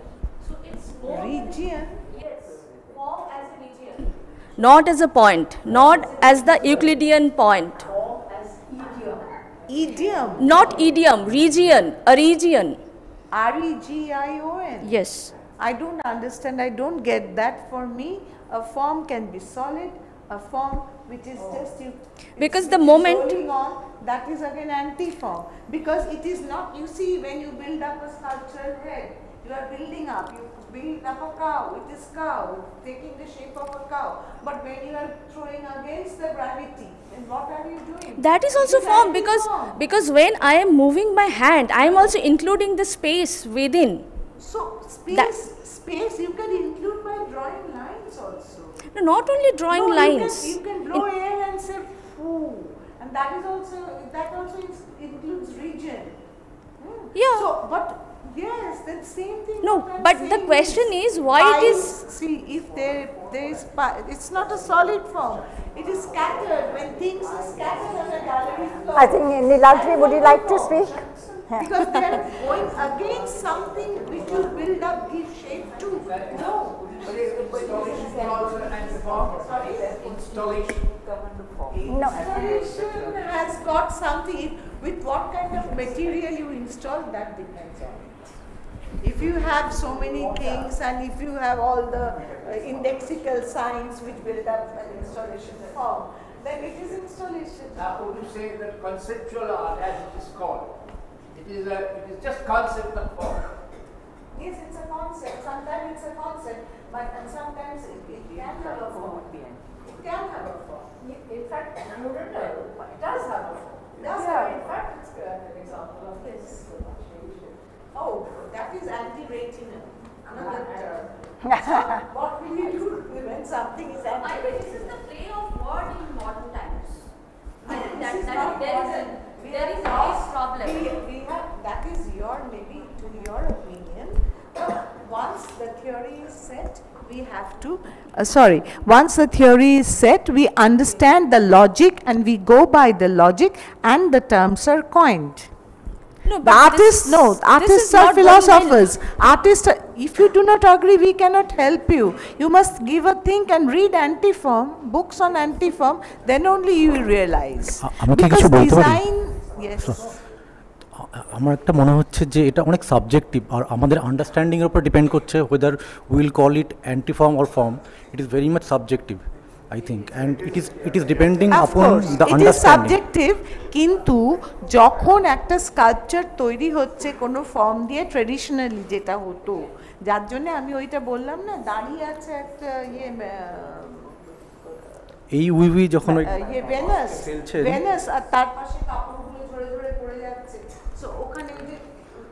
So it's more Region. Yes, form as a region. Not as a point, not as the Euclidean point. Idiom. Not idiom, region, a region. R E G I O N. Yes. I don't understand, I don't get that. For me, a form can be solid, a form which is oh. just you. Because the moment- on, that is again anti-form. Because it is not, you see, when you build up a sculptural head, you are building up, you build up a cow, it is cow, taking the shape of a cow. But when you are throwing against the gravity, then what are you doing? That is also form because anti-form. because when I am moving my hand, I am also including the space within. So That- space, space you can include by drawing lines also. No, not only drawing No, lines. You can, you can blow air and say foo, and that is also that also is, includes region. Hmm. Yeah. So, but yes, that same thing. No, but the question is why it is- See, if there there is it's not a solid form. It is scattered. When things are scattered on a gallery floor. I think eh, Niladri, would you like to speak? Because they are going against something which you build up, give shape to. No. Installation also anti-form. Installation. No. Installation has got something, with what kind of material you install, that depends on it. If you have so many things and if you have all the uh, indexical signs which build up an installation form, then it is installation. Now, would you say that conceptual art, as it is called, it is a, it is just concept and form. Yes, it's a concept, sometimes it's a concept, but and sometimes it, it can have a form. It can have a form. In fact, you don't know, it does have a form. Does yeah, have in fact, it's an example of this. Oh, that is anti-retinal, another term. (laughs) So what will you do when something is I anti think this is the play of word in modern times. I think that, that not there is modern. a We there have a problem. We, we have, that is your, maybe to your opinion, once the theory is set, we have to, uh, sorry, once the theory is set, we understand the logic and we go by the logic and the terms are coined. No, but artists, this- no, artists are philosophers. Artists, are- if you do not agree, we cannot help you. You must give a think and read antiform, books on antiform, then only you will realize. Because design, yes. আমার একটা মনে হচ্ছে যে এটা অনেক subjective আর আমাদের আন্ডারস্ট্যান্ডিংয়ের উপর depend করছে weather will call it anti form or form it is very much subjective I think and it is it is depending Of upon course, the it is subjective, কিন্তু যখন একটা স্কাল্পচার তৈরি হচ্ছে কোনো form দিয়ে traditionally যেটা হতো যার জন্য আমি ওইটা বললাম না দাঁড়িয়ে আছে একটা ইয়ে এই উইভি যখন ওই ইয়ে ভেনাস ভেনাস আর তার পাশে কাপড়গুলো ঝরে ঝরে পড়ে যাচ্ছে। সো ওখানে যে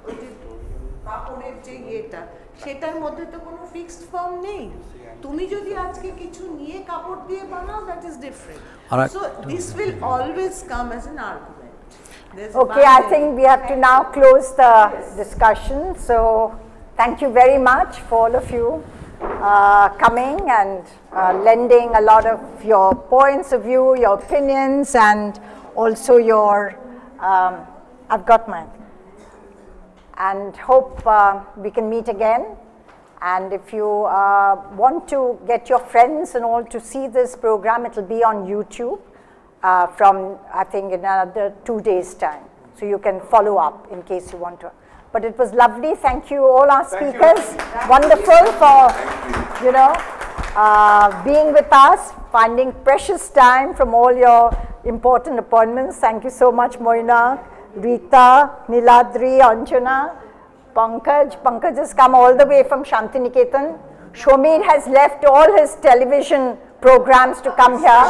ওই যে কাপড়ের যে ইয়েটা সেটার মধ্যে তো কোনো ফিক্সড ফর্ম নেই তুমি যদি আজকে কিছু নিয়ে কাপড় দিয়ে বানাও দ্যাট ইজ ডিফারেন্ট আর এক- so this will always come as an argument Okay, I think we have to now close the discussion. So thank you very much for all of you uh, coming and uh, lending a lot of your points of view, your opinions, and also your, um, I've got mine. And hope uh, we can meet again. And if you uh, want to get your friends and all to see this program, it will be on YouTube uh, from, I think, in another two days' time. So you can follow up in case you want to. But it was lovely. Thank you, all our speakers. Wonderful for, you know, uh, being with us, finding precious time from all your important appointments. Thank you so much, Moina, Rita, Niladri, Anjana. Pankaj. Pankaj has come all the way from Shantiniketan. Samir has left all his television programs to come here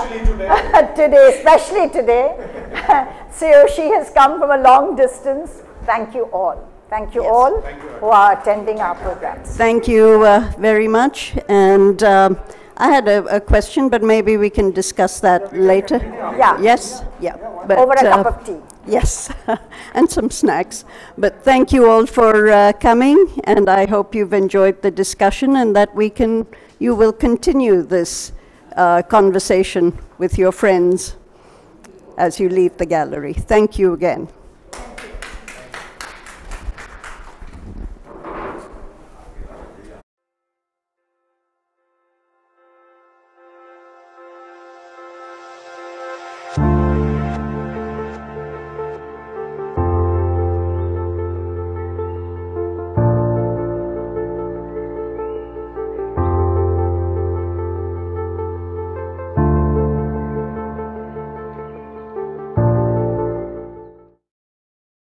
(laughs) today, especially today. (laughs) so she has come from a long distance. Thank you all. Thank you all who are attending our programs. Thank you uh, very much. And um, I had a, a question, but maybe we can discuss that later. Yeah. Yes? Yeah. But, Over a uh, cup of tea. Yes, (laughs) and some snacks. But thank you all for uh, coming, and I hope you've enjoyed the discussion and that we can, you will continue this uh, conversation with your friends as you leave the gallery. Thank you again.